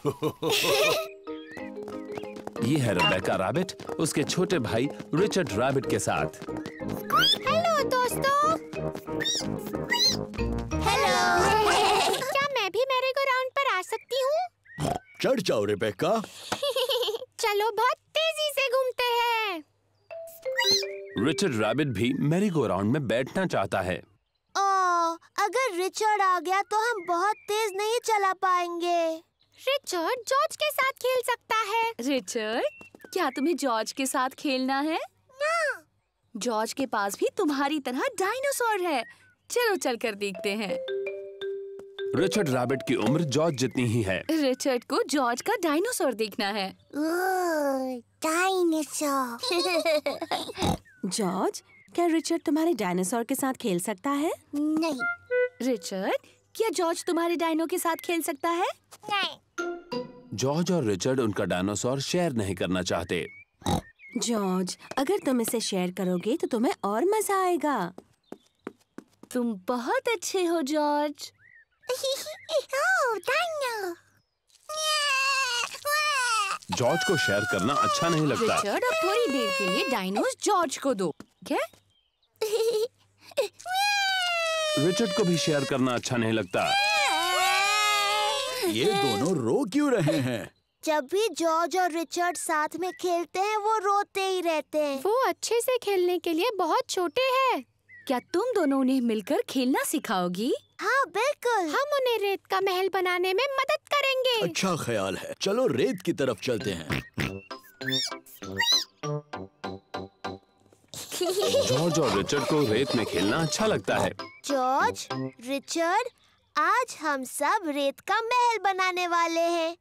[SPEAKER 7] ये है Rebecca rabbit उसके छोटे भाई Richard rabbit के साथ
[SPEAKER 4] हेलो दोस्तों
[SPEAKER 5] चढ़ जाओ रेबेका।
[SPEAKER 4] चलो बहुत तेज़ी से घूमते हैं।
[SPEAKER 7] रिचर्ड रैबिट भी मैरी गो राउंड में बैठना चाहता है।
[SPEAKER 4] ओ, अगर रिचर्ड आ गया तो हम बहुत तेज नहीं चला पाएँगे। रिचर्ड जॉर्ज के साथ खेल सकता है।
[SPEAKER 12] रिचर्ड क्या तुम्हें जॉर्ज के साथ खेलना है?
[SPEAKER 4] ना।
[SPEAKER 12] जॉर्ज के पास भी तुम्हारी तरह डायनासोर है। चलो चलकर देखते हैं।
[SPEAKER 7] रिचर्ड रैबिट की उम्र जॉर्ज जितनी ही है।
[SPEAKER 12] रिचर्ड को जॉर्ज का डायनासोर देखना है।
[SPEAKER 4] डायनासोर।
[SPEAKER 12] जॉर्ज क्या रिचर्ड तुम्हारे डायनासोर के साथ खेल सकता है?
[SPEAKER 4] नहीं।
[SPEAKER 12] रिचर्ड क्या जॉर्ज तुम्हारे डायनो के साथ खेल सकता है?
[SPEAKER 4] नहीं।
[SPEAKER 7] जॉर्ज और रिचर्ड उनका डायनासोर शेयर नहीं करना चाहते।
[SPEAKER 12] जॉर्ज अगर तुम इसे शेयर करोगे तो तुम्हें और मज़ा आएगा। तुम बहुत अच्छे हो जॉर्ज।
[SPEAKER 4] oh,
[SPEAKER 7] जॉर्ज को शेयर करना अच्छा नहीं लगता।
[SPEAKER 12] रिचर्ड अब थोड़ी देर के लिए डायनोस जॉर्ज को दो क्या?
[SPEAKER 7] रिचर्ड को भी शेयर करना अच्छा नहीं लगता।
[SPEAKER 5] ये दोनों रो क्यों रहे हैं?
[SPEAKER 4] जब भी जॉर्ज और रिचर्ड साथ में खेलते हैं वो रोते ही रहते हैं।
[SPEAKER 12] वो अच्छे से खेलने के लिए बहुत छोटे हैं। क्या तुम दोनों उन्हें मिलकर खेलना सिखाओगी?
[SPEAKER 4] हाँ बिल्कुल हम उन्हें रेत का महल बनाने में मदद करेंगे
[SPEAKER 5] अच्छा ख्याल है चलो रेत की तरफ़ चलते हैं
[SPEAKER 7] जॉर्ज और रिचर्ड को रेत में खेलना अच्छा लगता है
[SPEAKER 4] जॉर्ज रिचर्ड आज हम सब रेत का महल बनाने वाले हैं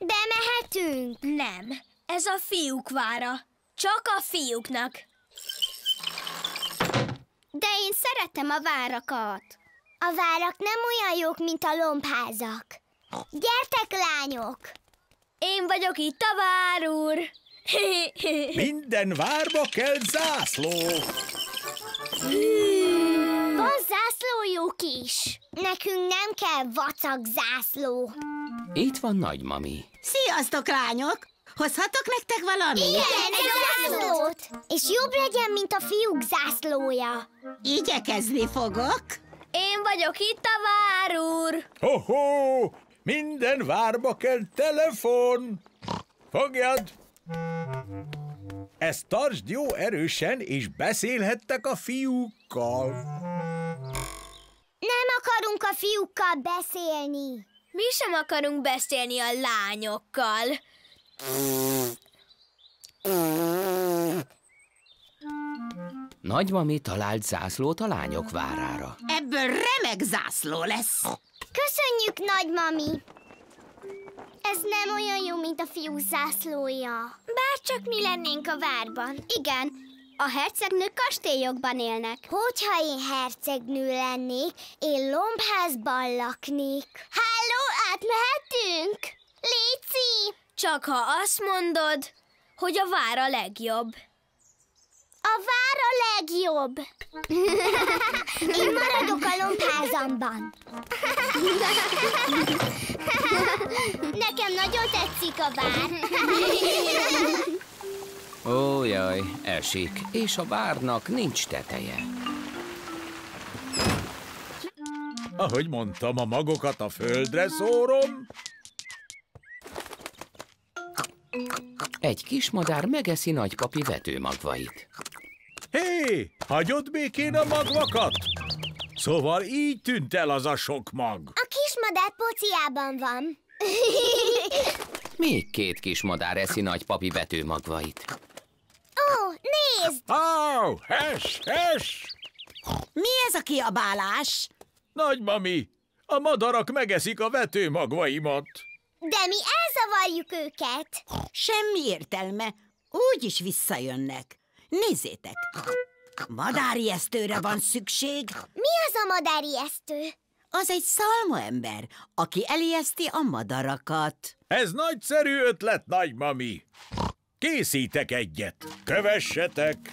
[SPEAKER 4] Bemehetünk?
[SPEAKER 9] Nem, ez a fiúk vára. Csak a fiúknak.
[SPEAKER 4] De én szeretem a várakat. A várak nem olyan jók, mint a lombházak. Gyertek, lányok!
[SPEAKER 9] Én vagyok itt a vár úr.
[SPEAKER 5] Minden várba kell zászló.
[SPEAKER 4] Van zászlójuk is. Nekünk nem kell vacak zászló.
[SPEAKER 1] Itt van nagymami.
[SPEAKER 8] Sziasztok, lányok! Hozhatok nektek valamit?
[SPEAKER 4] Igen, egy zászlót! És jobb legyen, mint a fiúk zászlója.
[SPEAKER 8] Igyekezni fogok.
[SPEAKER 9] Én vagyok itt a vár úr.
[SPEAKER 5] Ho-ho! Minden várba kell telefon. Fogjad! Ezt tartsd jó erősen, és beszélhettek a fiúkkal.
[SPEAKER 4] Nem akarunk a fiúkkal beszélni.
[SPEAKER 9] Mi sem akarunk beszélni a lányokkal.
[SPEAKER 1] Nagymami talált zászlót a lányok várára.
[SPEAKER 8] Ebből remek zászló lesz.
[SPEAKER 4] Köszönjük, nagymami! Ez nem olyan jó, mint a fiú zászlója. Bár csak mi lennénk a várban. Igen, a hercegnő kastélyokban élnek. Hogyha én hercegnő lennék, én lombházban laknék. Háló, átmehetünk? Léci!
[SPEAKER 9] Csak ha azt mondod, hogy a vár a legjobb.
[SPEAKER 4] A vár a legjobb. Én maradok a lombházamban. Nekem nagyon tetszik a vár.
[SPEAKER 1] Ó, jaj, esik, és a várnak nincs teteje.
[SPEAKER 5] Ahogy mondtam, a magokat a földre szórom.
[SPEAKER 1] Egy kis madár megeszi nagypapi vetőmagvait.
[SPEAKER 5] Hé, hagyod békén a magvakat? Szóval így tűnt el az a sok mag.
[SPEAKER 4] A kismadár pociában van.
[SPEAKER 1] Még két kis madár eszi nagypapi vetőmagvait.
[SPEAKER 4] Ó, nézd!
[SPEAKER 5] Ó, hes, hes!
[SPEAKER 8] Mi ez a kiabálás?
[SPEAKER 5] Nagymami, A madarak megeszik a vetőmagvaimat.
[SPEAKER 4] De mi elzavarjuk őket.
[SPEAKER 8] Semmi értelme. Úgy is visszajönnek. Nézzétek! Madárjesztőre van szükség.
[SPEAKER 4] Mi az a madárjesztő?
[SPEAKER 8] Az egy szalmaember, aki elijeszti a madarakat.
[SPEAKER 5] Ez nagyszerű ötlet, nagymami. Készítek egyet. Kövessetek!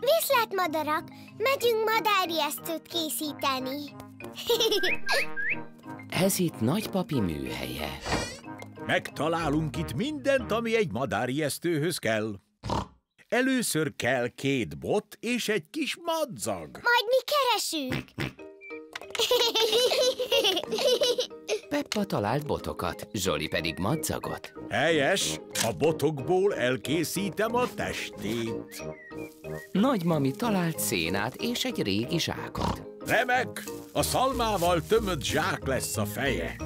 [SPEAKER 4] Viszlát, madarak! Megyünk madárjesztőt készíteni.
[SPEAKER 1] Ez itt nagypapi műhelye.
[SPEAKER 5] Megtalálunk itt mindent, ami egy madárjesztőhöz kell. Először kell két bot és egy kis madzag.
[SPEAKER 4] Majd mi keresünk.
[SPEAKER 1] Peppa talált botokat, Zsoli pedig madzagot.
[SPEAKER 5] Helyes, a botokból elkészítem a testét.
[SPEAKER 1] Nagymami talált szénát és egy régi zsákot.
[SPEAKER 5] Remek, a szalmával tömött zsák lesz a feje.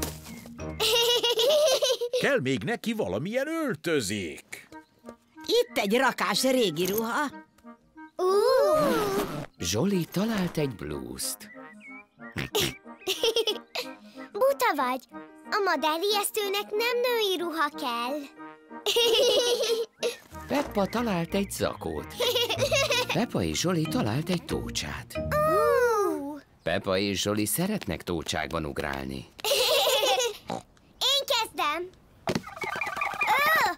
[SPEAKER 5] Kell még neki valamilyen öltözék.
[SPEAKER 8] Itt egy rakás régi ruha.
[SPEAKER 4] Uh.
[SPEAKER 1] Zsoli talált egy blúzt.
[SPEAKER 4] Buta vagy. A madárjesztőnek nem női ruha kell.
[SPEAKER 1] Peppa talált egy zakót. Peppa és Zsoli talált egy tócsát.
[SPEAKER 4] Uh.
[SPEAKER 1] Peppa és Zsoli szeretnek tócsákban ugrálni.
[SPEAKER 4] Én kezdem. Oh.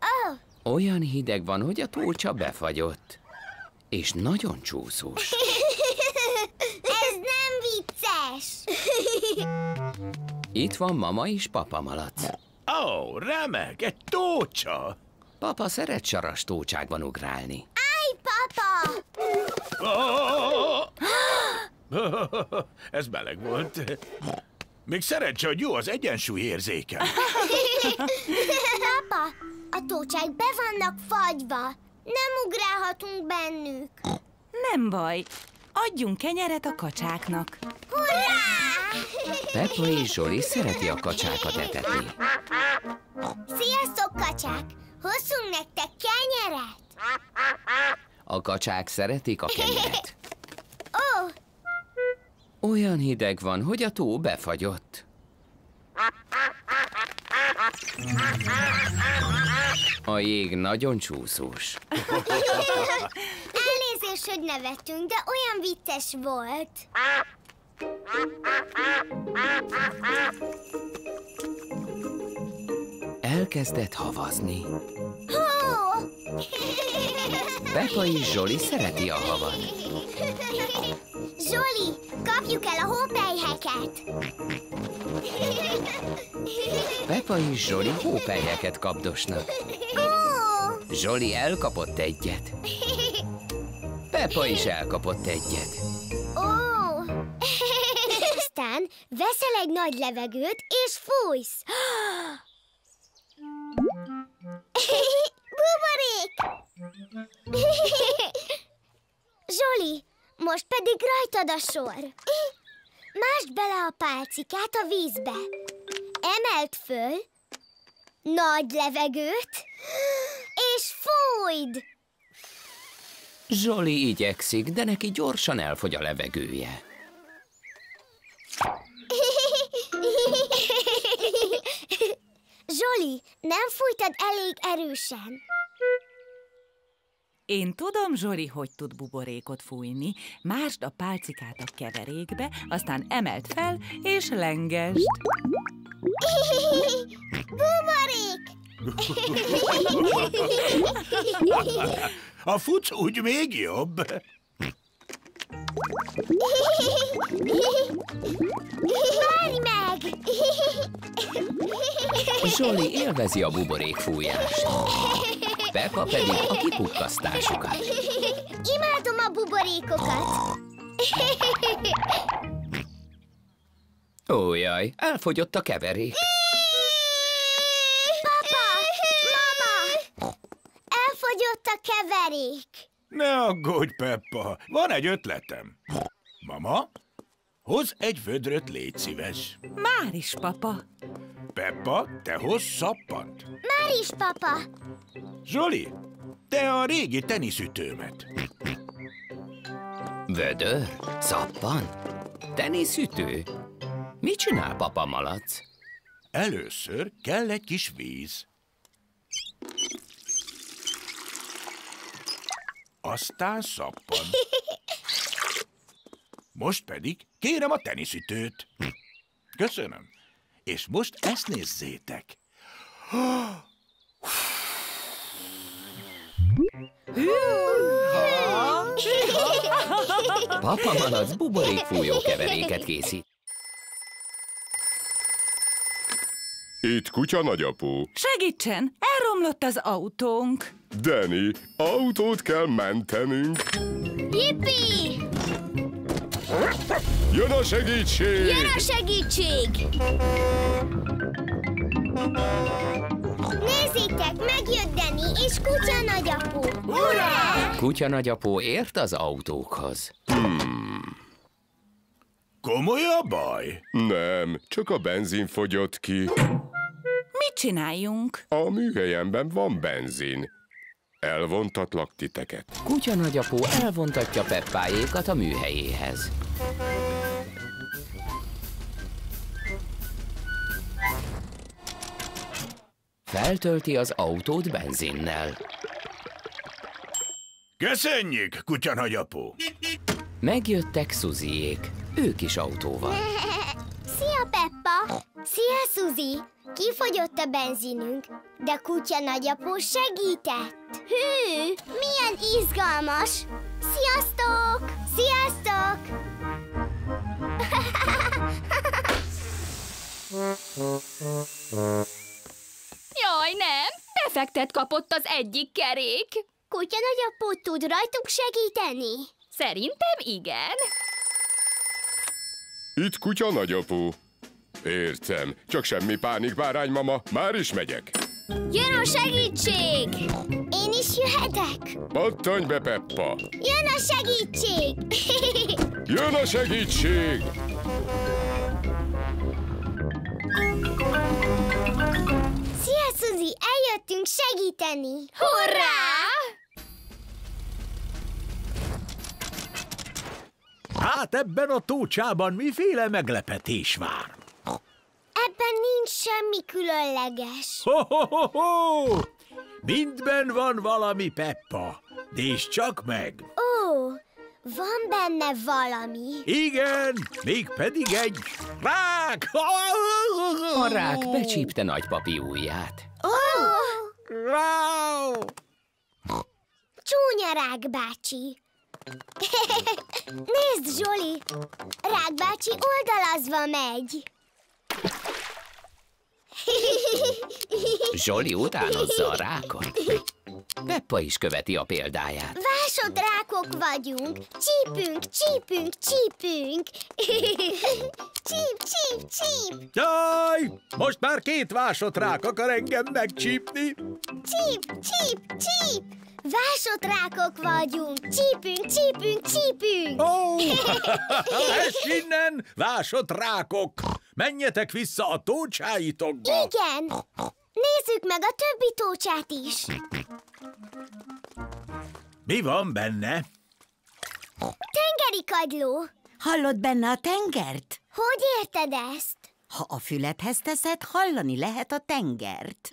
[SPEAKER 4] Oh.
[SPEAKER 1] Olyan hideg van, hogy a tócsa befagyott. És nagyon csúszós.
[SPEAKER 4] Vicces.
[SPEAKER 1] Itt van mama és papa malac.
[SPEAKER 5] Ó, oh, remek, egy tócsa.
[SPEAKER 1] Papa szeret saras tócsákban ugrálni.
[SPEAKER 4] Állj, papa!
[SPEAKER 5] Oh! Ez meleg volt. Még szerencse, hogy jó az egyensúly érzéke.
[SPEAKER 4] Papa, a tócsák be vannak fagyva. Nem ugrálhatunk bennük.
[SPEAKER 3] Nem baj, adjunk kenyeret a kacsáknak.
[SPEAKER 4] Hurrá!
[SPEAKER 1] Peppa és Zsoli szereti a kacsákat etetni.
[SPEAKER 4] Sziasztok, kacsák! Hozzunk nektek kenyeret!
[SPEAKER 1] A kacsák szeretik a kenyeret.
[SPEAKER 4] Ó, oh,
[SPEAKER 1] Olyan hideg van, hogy a tó befagyott. A jég nagyon csúszós.
[SPEAKER 4] elnézést, hogy nevettünk, de olyan vicces volt.
[SPEAKER 1] Elkezdett havazni. Peppa és Zsoli szereti a havat.
[SPEAKER 4] Zsoli, kapjuk el a hópelyheket!
[SPEAKER 1] És Zsoli hópelyheket kapdosnak. Zsoli elkapott egyet. Peppa is elkapott egyet.
[SPEAKER 4] Ó! Aztán veszel egy nagy levegőt, és fújsz. Buborék! Zsoli, most pedig rajtad a sor. Másd bele a pálcikát a vízbe. Emeld föl, nagy levegőt, és fújd!
[SPEAKER 1] Zsoli igyekszik, de neki gyorsan elfogy a levegője.
[SPEAKER 4] Zsoli, nem fújtad elég erősen.
[SPEAKER 3] Én tudom, Zsori, hogy tud buborékot fújni. Másd a pálcikát a keverékbe, aztán emeld fel, és lengesd.
[SPEAKER 4] Buborék!
[SPEAKER 5] A fuc úgy még jobb.
[SPEAKER 4] Várj meg!
[SPEAKER 1] Zsoli élvezi a buborék fújást. Peppa pedig a kipukkasztásukat.
[SPEAKER 4] Imádom a buborékokat!
[SPEAKER 1] Ó, jaj, elfogyott a keverék.
[SPEAKER 4] Papa! Mama! Elfogyott a keverék!
[SPEAKER 5] Ne aggódj, Peppa, van egy ötletem. Mama, hoz egy vödröt, légy szíves.
[SPEAKER 3] Már is, papa.
[SPEAKER 5] Peppa, te hozz szappant.
[SPEAKER 4] Már is, papa!
[SPEAKER 5] Zsoli, te a régi teniszütőmet.
[SPEAKER 1] Vödör? Szappan? Teniszütő? Mit csinál papa malac?
[SPEAKER 2] Először kell egy kis víz. Aztán szappan. Most pedig kérem a teniszütőt. Köszönöm. És most ezt nézzétek.
[SPEAKER 1] Papa malac buborékfújó keveréket készít.
[SPEAKER 10] Itt kutya nagyapó.
[SPEAKER 3] Segítsen, elromlott az autónk.
[SPEAKER 10] Danny, autót kell mentenünk.
[SPEAKER 4] Jippi!
[SPEAKER 10] Jön a segítség!
[SPEAKER 4] Jön a segítség! Nézzétek, megjött Deni és kutya nagyapó. Hurrá!
[SPEAKER 1] Kutya nagyapó ért az autókhoz.
[SPEAKER 10] Hmm.
[SPEAKER 2] Komoly a baj?
[SPEAKER 10] Nem, csak a benzin fogyott ki.
[SPEAKER 3] Mit csináljunk?
[SPEAKER 10] A műhelyemben van benzin. Elvontatlak titeket.
[SPEAKER 1] Kutya nagyapó elvontatja Peppájékat a műhelyéhez. Feltölti az autót benzinnel.
[SPEAKER 2] Köszönjük, kutya nagyapó!
[SPEAKER 1] Megjöttek Szuziék, ők is autóval.
[SPEAKER 4] Szia, Peppa! Szia, Suzi! Kifogyott a benzinünk, de kutya nagyapó segített. Hű, milyen izgalmas! Sziasztok! Sziasztok!
[SPEAKER 13] Jaj, nem! Defektet kapott az egyik kerék.
[SPEAKER 4] Kutya nagyapó tud rajtuk segíteni?
[SPEAKER 13] Szerintem igen.
[SPEAKER 10] Itt kutya nagyapó. Értem, csak semmi pánik, báránymama, már is megyek.
[SPEAKER 4] Jön a segítség! Én is jöhetek?
[SPEAKER 10] Pattanj be, Peppa!
[SPEAKER 4] Jön a segítség!
[SPEAKER 10] Jön a segítség!
[SPEAKER 4] Szia, Suzi! Eljöttünk segíteni! Hurrá!
[SPEAKER 5] Hát ebben a tócsában miféle meglepetés vár?
[SPEAKER 4] Ebben nincs semmi különleges.
[SPEAKER 5] Ho-ho-ho-ho! Mindben van valami, Peppa. Nézd csak meg!
[SPEAKER 4] Ó, van benne valami.
[SPEAKER 5] Igen, mégpedig egy rák!
[SPEAKER 1] A rák becsípte nagypapi ujját.
[SPEAKER 4] Oh. Csúnya rák bácsi. Nézd, Zsoli! Rák bácsi oldalazva megy.
[SPEAKER 1] Zsoli utánozza a rákot. Peppa is követi a példáját.
[SPEAKER 4] Vásott rákok vagyunk. Csípünk, csípünk, csípünk. csíp, csíp, csíp.
[SPEAKER 5] Jaj, most már két vásott rák akar engem megcsípni.
[SPEAKER 4] Csíp, csíp, csíp. Vásott rákok vagyunk. Csípünk, csípünk, csípünk.
[SPEAKER 5] Ó, ess innen, vásott rákok! Menjetek vissza a tócsáitokba!
[SPEAKER 4] Igen! Nézzük meg a többi tócsát is!
[SPEAKER 5] Mi van benne?
[SPEAKER 4] Tengeri kagyló!
[SPEAKER 8] Hallod benne a tengert?
[SPEAKER 4] Hogy érted ezt?
[SPEAKER 8] Ha a fülethez teszed, hallani lehet a tengert.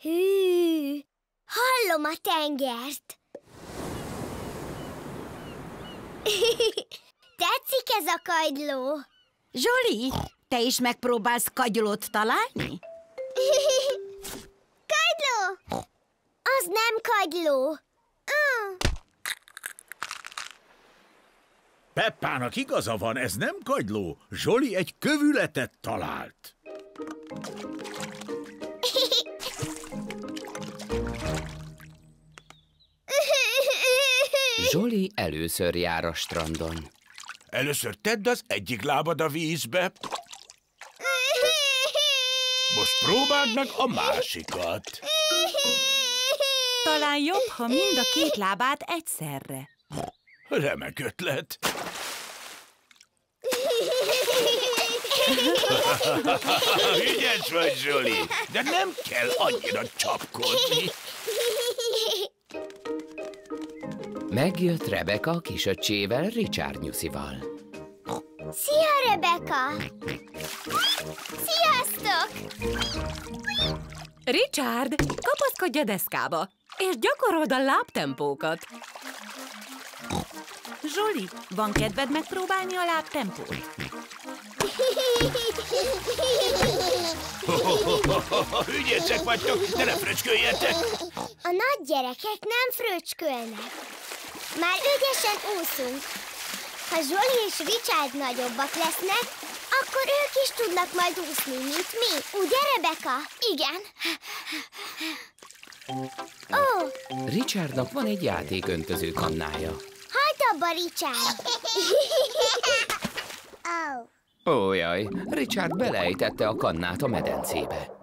[SPEAKER 4] Hű, hallom a tengert. Tetszik ez a kagyló?
[SPEAKER 8] Zsoli, te is megpróbálsz kagylót találni?
[SPEAKER 4] kagyló! Az nem kagyló. Ah.
[SPEAKER 5] Peppának igaza van, ez nem kagyló. Zsoli egy kövületet talált.
[SPEAKER 1] Zsoli először jár a strandon.
[SPEAKER 2] Először tedd az egyik lábad a vízbe. Most próbáld meg a másikat.
[SPEAKER 3] Talán jobb, ha mind a két lábát egyszerre.
[SPEAKER 2] Remek ötlet. Ügyes vagy, Zsoli, de nem kell annyira csapkodni.
[SPEAKER 1] Megjött Rebeka a kisöccsével, Richard nyuszival.
[SPEAKER 4] Szia, Rebeka! Sziasztok!
[SPEAKER 3] Richard, kapaszkodj a deszkába, és gyakorold a lábtempókat. Zsoli, van kedved megpróbálni a lábtempót?
[SPEAKER 2] Ügyészek vagytok, de ne fröcsköljetek!
[SPEAKER 4] A nagy gyerekek nem fröcskölnek. Már ügyesen úszunk. Ha Zsoli és Richard nagyobbak lesznek, akkor ők is tudnak majd úszni, mint mi. Ugye, Rebeka? Igen. Ó,
[SPEAKER 1] Richardnak van egy játéköntöző kannája.
[SPEAKER 4] hagyd abba, Richard! Ó.
[SPEAKER 1] Ó, jaj, Richard belejtette a kannát a medencébe.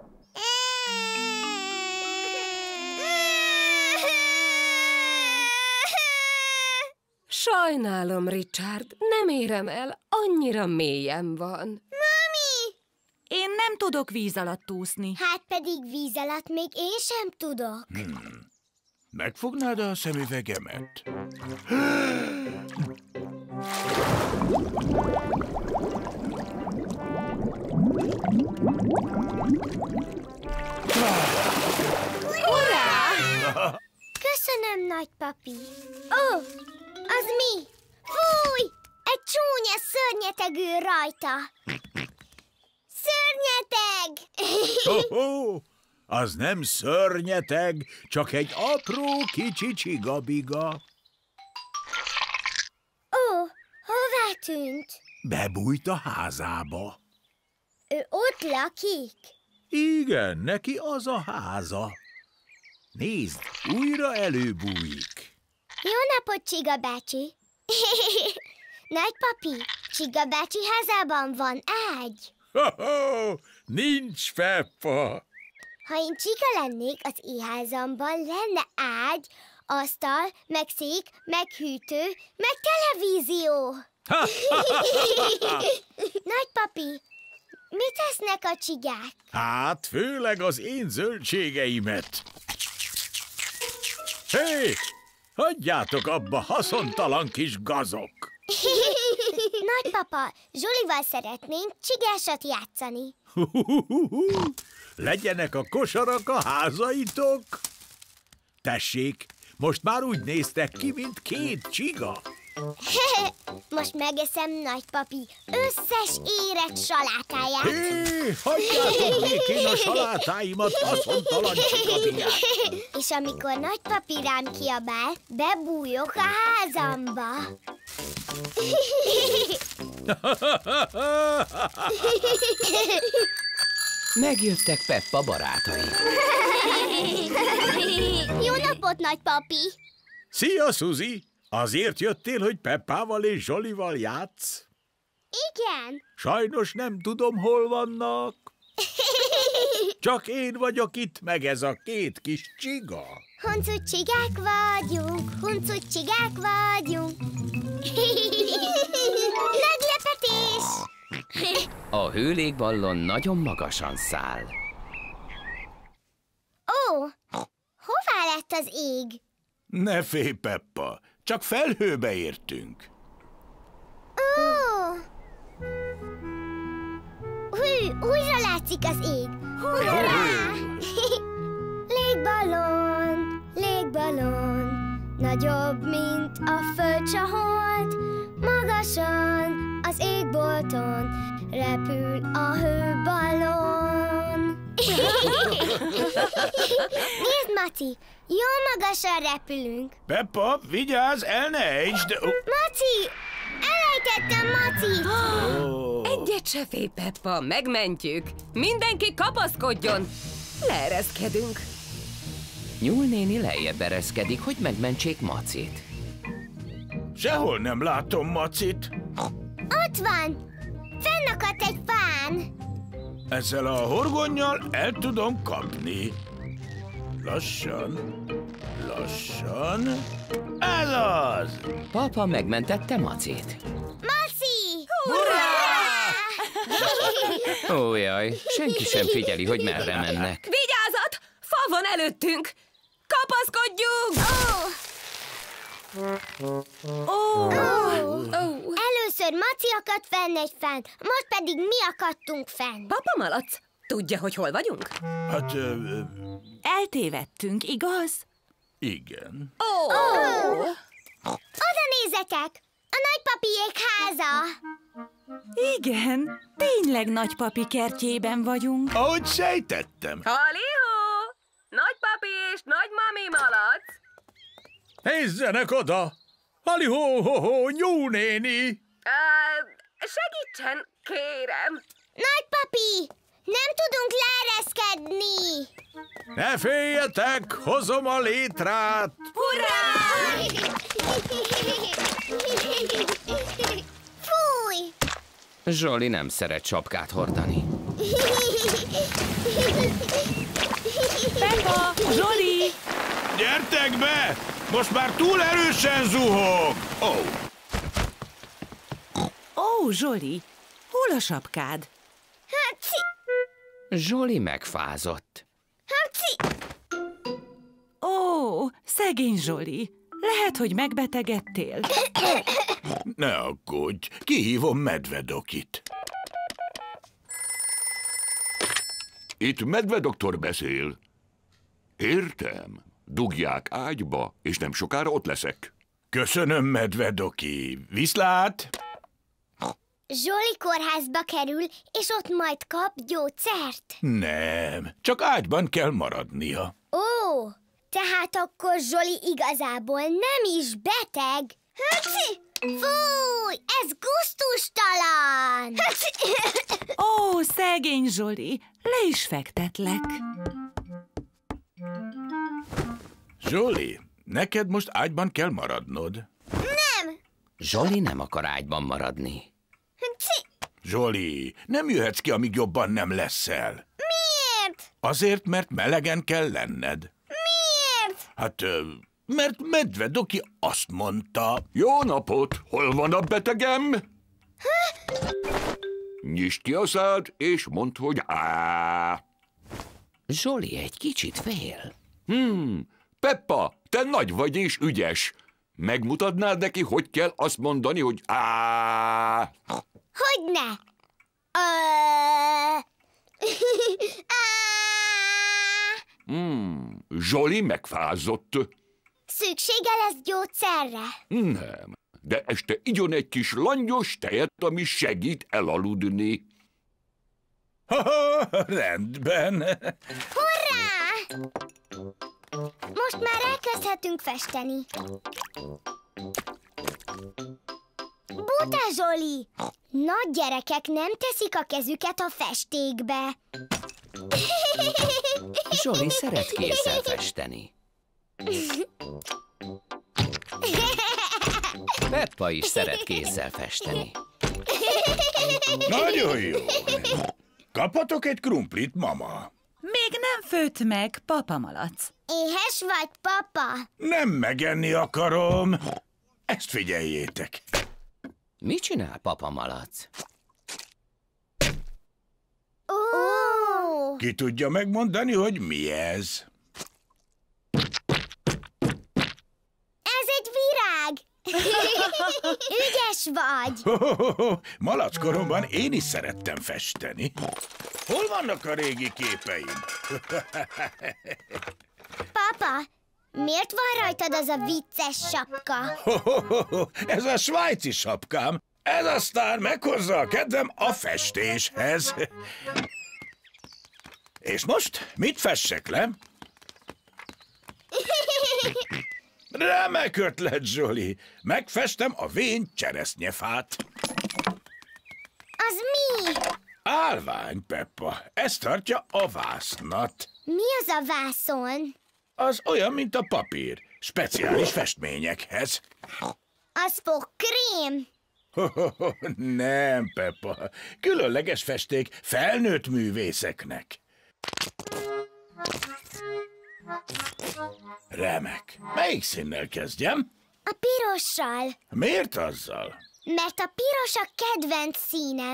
[SPEAKER 14] Sajnálom, Richard, nem érem el, annyira mélyen van.
[SPEAKER 4] Mami!
[SPEAKER 3] Én nem tudok víz alatt úszni.
[SPEAKER 4] Hát pedig víz alatt még én sem tudok.
[SPEAKER 2] Hmm. Megfognád a szemüvegemet?
[SPEAKER 4] Urrá! Köszönöm, nagypapi. Ó, az mi? Fúj! Egy csúnya szörnyeteg ül rajta. Szörnyeteg!
[SPEAKER 5] Ho-ho! Az nem szörnyeteg, csak egy apró kicsi csigabiga.
[SPEAKER 4] Ó, hová tűnt?
[SPEAKER 5] Bebújt a házába.
[SPEAKER 4] Ő ott lakik?
[SPEAKER 5] Igen, neki az a háza. Nézd, újra előbújik.
[SPEAKER 4] Jó napot, Csiga bácsi! Nagypapi, Csiga bácsi házában van ágy.
[SPEAKER 5] Ho-ho! Nincs Peppa!
[SPEAKER 4] Ha én Csiga lennék, az éházamban lenne ágy, asztal, meg szék, meg hűtő, meg televízió. Nagypapi, mit esznek a csigák?
[SPEAKER 5] Hát, főleg az én zöldségeimet. Hé, hagyjátok abba, haszontalan kis gazok!
[SPEAKER 4] Nagypapa, Zsolival szeretnénk csigásat játszani.
[SPEAKER 5] Legyenek a kosarak a házaitok? Tessék, most már úgy néztek ki, mint két csiga.
[SPEAKER 4] Most megeszem nagypapi összes érett salátáját.
[SPEAKER 5] Hé, hagyjátok békén a salátáimat, haszontalan!
[SPEAKER 4] És amikor nagypapi rám kiabál, bebújok a házamba.
[SPEAKER 1] Megjöttek Peppa barátai.
[SPEAKER 4] Jó napot, nagypapi!
[SPEAKER 5] Szia, Suzi! Azért jöttél, hogy Peppával és Zsolival játsz?
[SPEAKER 4] Igen.
[SPEAKER 5] Sajnos nem tudom, hol vannak. Csak én vagyok itt, meg ez a két kis csiga.
[SPEAKER 4] Huncut csigák vagyunk, huncut csigák vagyunk. Meglepetés!
[SPEAKER 1] A hőlégballon nagyon magasan száll.
[SPEAKER 4] Ó, hová lett az ég?
[SPEAKER 2] Ne félj, Peppa, csak felhőbe értünk.
[SPEAKER 4] Ó! Hű, újra látszik az ég. Hurrá! légballon, légballon, nagyobb, mint a föld s a hold, magasan az égbolton repül a hőballon. Nézd, Maci, jó magasan repülünk.
[SPEAKER 2] Peppa, vigyázz, el ne ejtsd!
[SPEAKER 4] Maci, elejtettem Macit.
[SPEAKER 14] Egyet se félj, Peppa, megmentjük. Mindenki kapaszkodjon. Leereszkedünk.
[SPEAKER 1] Nyúlnéni lejjebb ereszkedik, hogy megmentsék Macit.
[SPEAKER 2] Sehol nem látom Macit.
[SPEAKER 4] Ott van! Fennakadt egy fán!
[SPEAKER 2] Ezzel a horgonnyal el tudom kapni. Lassan, lassan. Ez az!
[SPEAKER 1] Papa megmentette Macit.
[SPEAKER 4] Maci!
[SPEAKER 1] Ó, jaj, senki sem figyeli, hogy merre mennek.
[SPEAKER 14] Vigyázat! Fa van előttünk! Kapaszkodjunk!
[SPEAKER 4] Ó! Oh. Először Maci akadt fenn egy fenn, most pedig mi akadtunk fenn.
[SPEAKER 6] Papa Malac, tudja, hogy hol vagyunk?
[SPEAKER 2] Hát, ö, ö,
[SPEAKER 3] Eltévedtünk, igaz?
[SPEAKER 2] igen.
[SPEAKER 3] Ó!
[SPEAKER 4] Oh. Oda nézzetek! A nagypapiék háza!
[SPEAKER 3] Igen, tényleg nagypapi kertjében vagyunk.
[SPEAKER 2] Ahogy sejtettem.
[SPEAKER 6] Halihó! Nagypapi és nagymami malac!
[SPEAKER 5] Nézzenek oda! Ali ho ho ho, nyú néni!
[SPEAKER 6] Uh, segítsen, kérem!
[SPEAKER 4] Nagypapi! Nem tudunk leereszkedni!
[SPEAKER 5] Ne féljetek, hozom a létrát!
[SPEAKER 4] Hurrá! Fúj!
[SPEAKER 1] Zsoli nem szeret sapkát hordani.
[SPEAKER 3] Peppa, Zsoli!
[SPEAKER 2] Gyertek be! Most már túl erősen zuhog! Ó, oh,
[SPEAKER 3] Ó, Zsoli, hol a sapkád?
[SPEAKER 1] Zsoli megfázott.
[SPEAKER 4] Haci!
[SPEAKER 3] Ó, szegény Zsoli, lehet, hogy megbetegedtél.
[SPEAKER 2] ne aggódj, kihívom medvedokit.
[SPEAKER 11] Itt medvedoktor beszél. Értem. Dugják ágyba, és nem sokára ott leszek.
[SPEAKER 2] Köszönöm, medvedoki. Viszlát!
[SPEAKER 4] Zsoli kórházba kerül, és ott majd kap gyógyszert.
[SPEAKER 2] Nem, csak ágyban kell maradnia.
[SPEAKER 4] Ó, tehát akkor Zsoli igazából nem is beteg. Haci! Fúj, ez guztustalan!
[SPEAKER 3] Ó, szegény Zsoli, le is fektetlek.
[SPEAKER 2] Zsoli, neked most ágyban kell maradnod.
[SPEAKER 4] Nem!
[SPEAKER 1] Zsoli nem akar ágyban maradni.
[SPEAKER 2] Zsoli, nem jöhetsz ki, amíg jobban nem leszel.
[SPEAKER 4] Miért?
[SPEAKER 2] Azért, mert melegen kell lenned.
[SPEAKER 4] Miért?
[SPEAKER 2] Hát, mert medvedoki azt mondta...
[SPEAKER 11] Jó napot! Hol van a betegem? Nyisd ki a szád, és mondd, hogy á.
[SPEAKER 1] Zsoli egy kicsit fél.
[SPEAKER 11] Hmm, Peppa, te nagy vagy és ügyes. Megmutatnád neki, hogy kell azt mondani, hogy á.
[SPEAKER 4] Hogyne? Ö... Á,
[SPEAKER 11] Hmm, Zsoli megfázott.
[SPEAKER 4] Szüksége lesz gyógyszerre.
[SPEAKER 11] Nem, de este igyon egy kis langyos tejet, ami segít elaludni.
[SPEAKER 2] Rendben.
[SPEAKER 4] Hurrá! Most már elkezdhetünk festeni. Buta Zsoli! Nagy gyerekek nem teszik a kezüket a festékbe.
[SPEAKER 1] Zsoli szeret kézzel festeni. Peppa is szeret kézzel festeni.
[SPEAKER 2] Nagyon jó. Kaphatok egy krumplit, mama?
[SPEAKER 3] Még nem főtt meg, papa malac.
[SPEAKER 4] Éhes vagy, papa?
[SPEAKER 2] Nem megenni akarom. Ezt figyeljétek.
[SPEAKER 1] Mit csinál papa malac?
[SPEAKER 4] Ó!
[SPEAKER 2] Ki tudja megmondani, hogy mi ez?
[SPEAKER 4] Ez egy virág! Ügyes vagy!
[SPEAKER 2] Malackoromban én is szerettem festeni. Hol vannak a régi képeim?
[SPEAKER 4] Papa, miért van rajtad az a vicces sapka?
[SPEAKER 2] Ez a svájci sapkám. Ez aztán meghozza a kedvem a festéshez. És most mit fessek le? Remek ötlet, Zsoli! Megfestem a vén cseresznyefát.
[SPEAKER 4] Az mi?
[SPEAKER 2] Álvány, Peppa. Ez tartja a vásznat.
[SPEAKER 4] Mi az a vászon?
[SPEAKER 2] Az olyan, mint a papír. Speciális festményekhez.
[SPEAKER 4] Az fog krém.
[SPEAKER 2] Nem, Peppa. Különleges festék felnőtt művészeknek. Remek. Melyik színnel kezdjem?
[SPEAKER 4] A pirossal.
[SPEAKER 2] Miért azzal?
[SPEAKER 4] Mert a piros a kedvenc színem.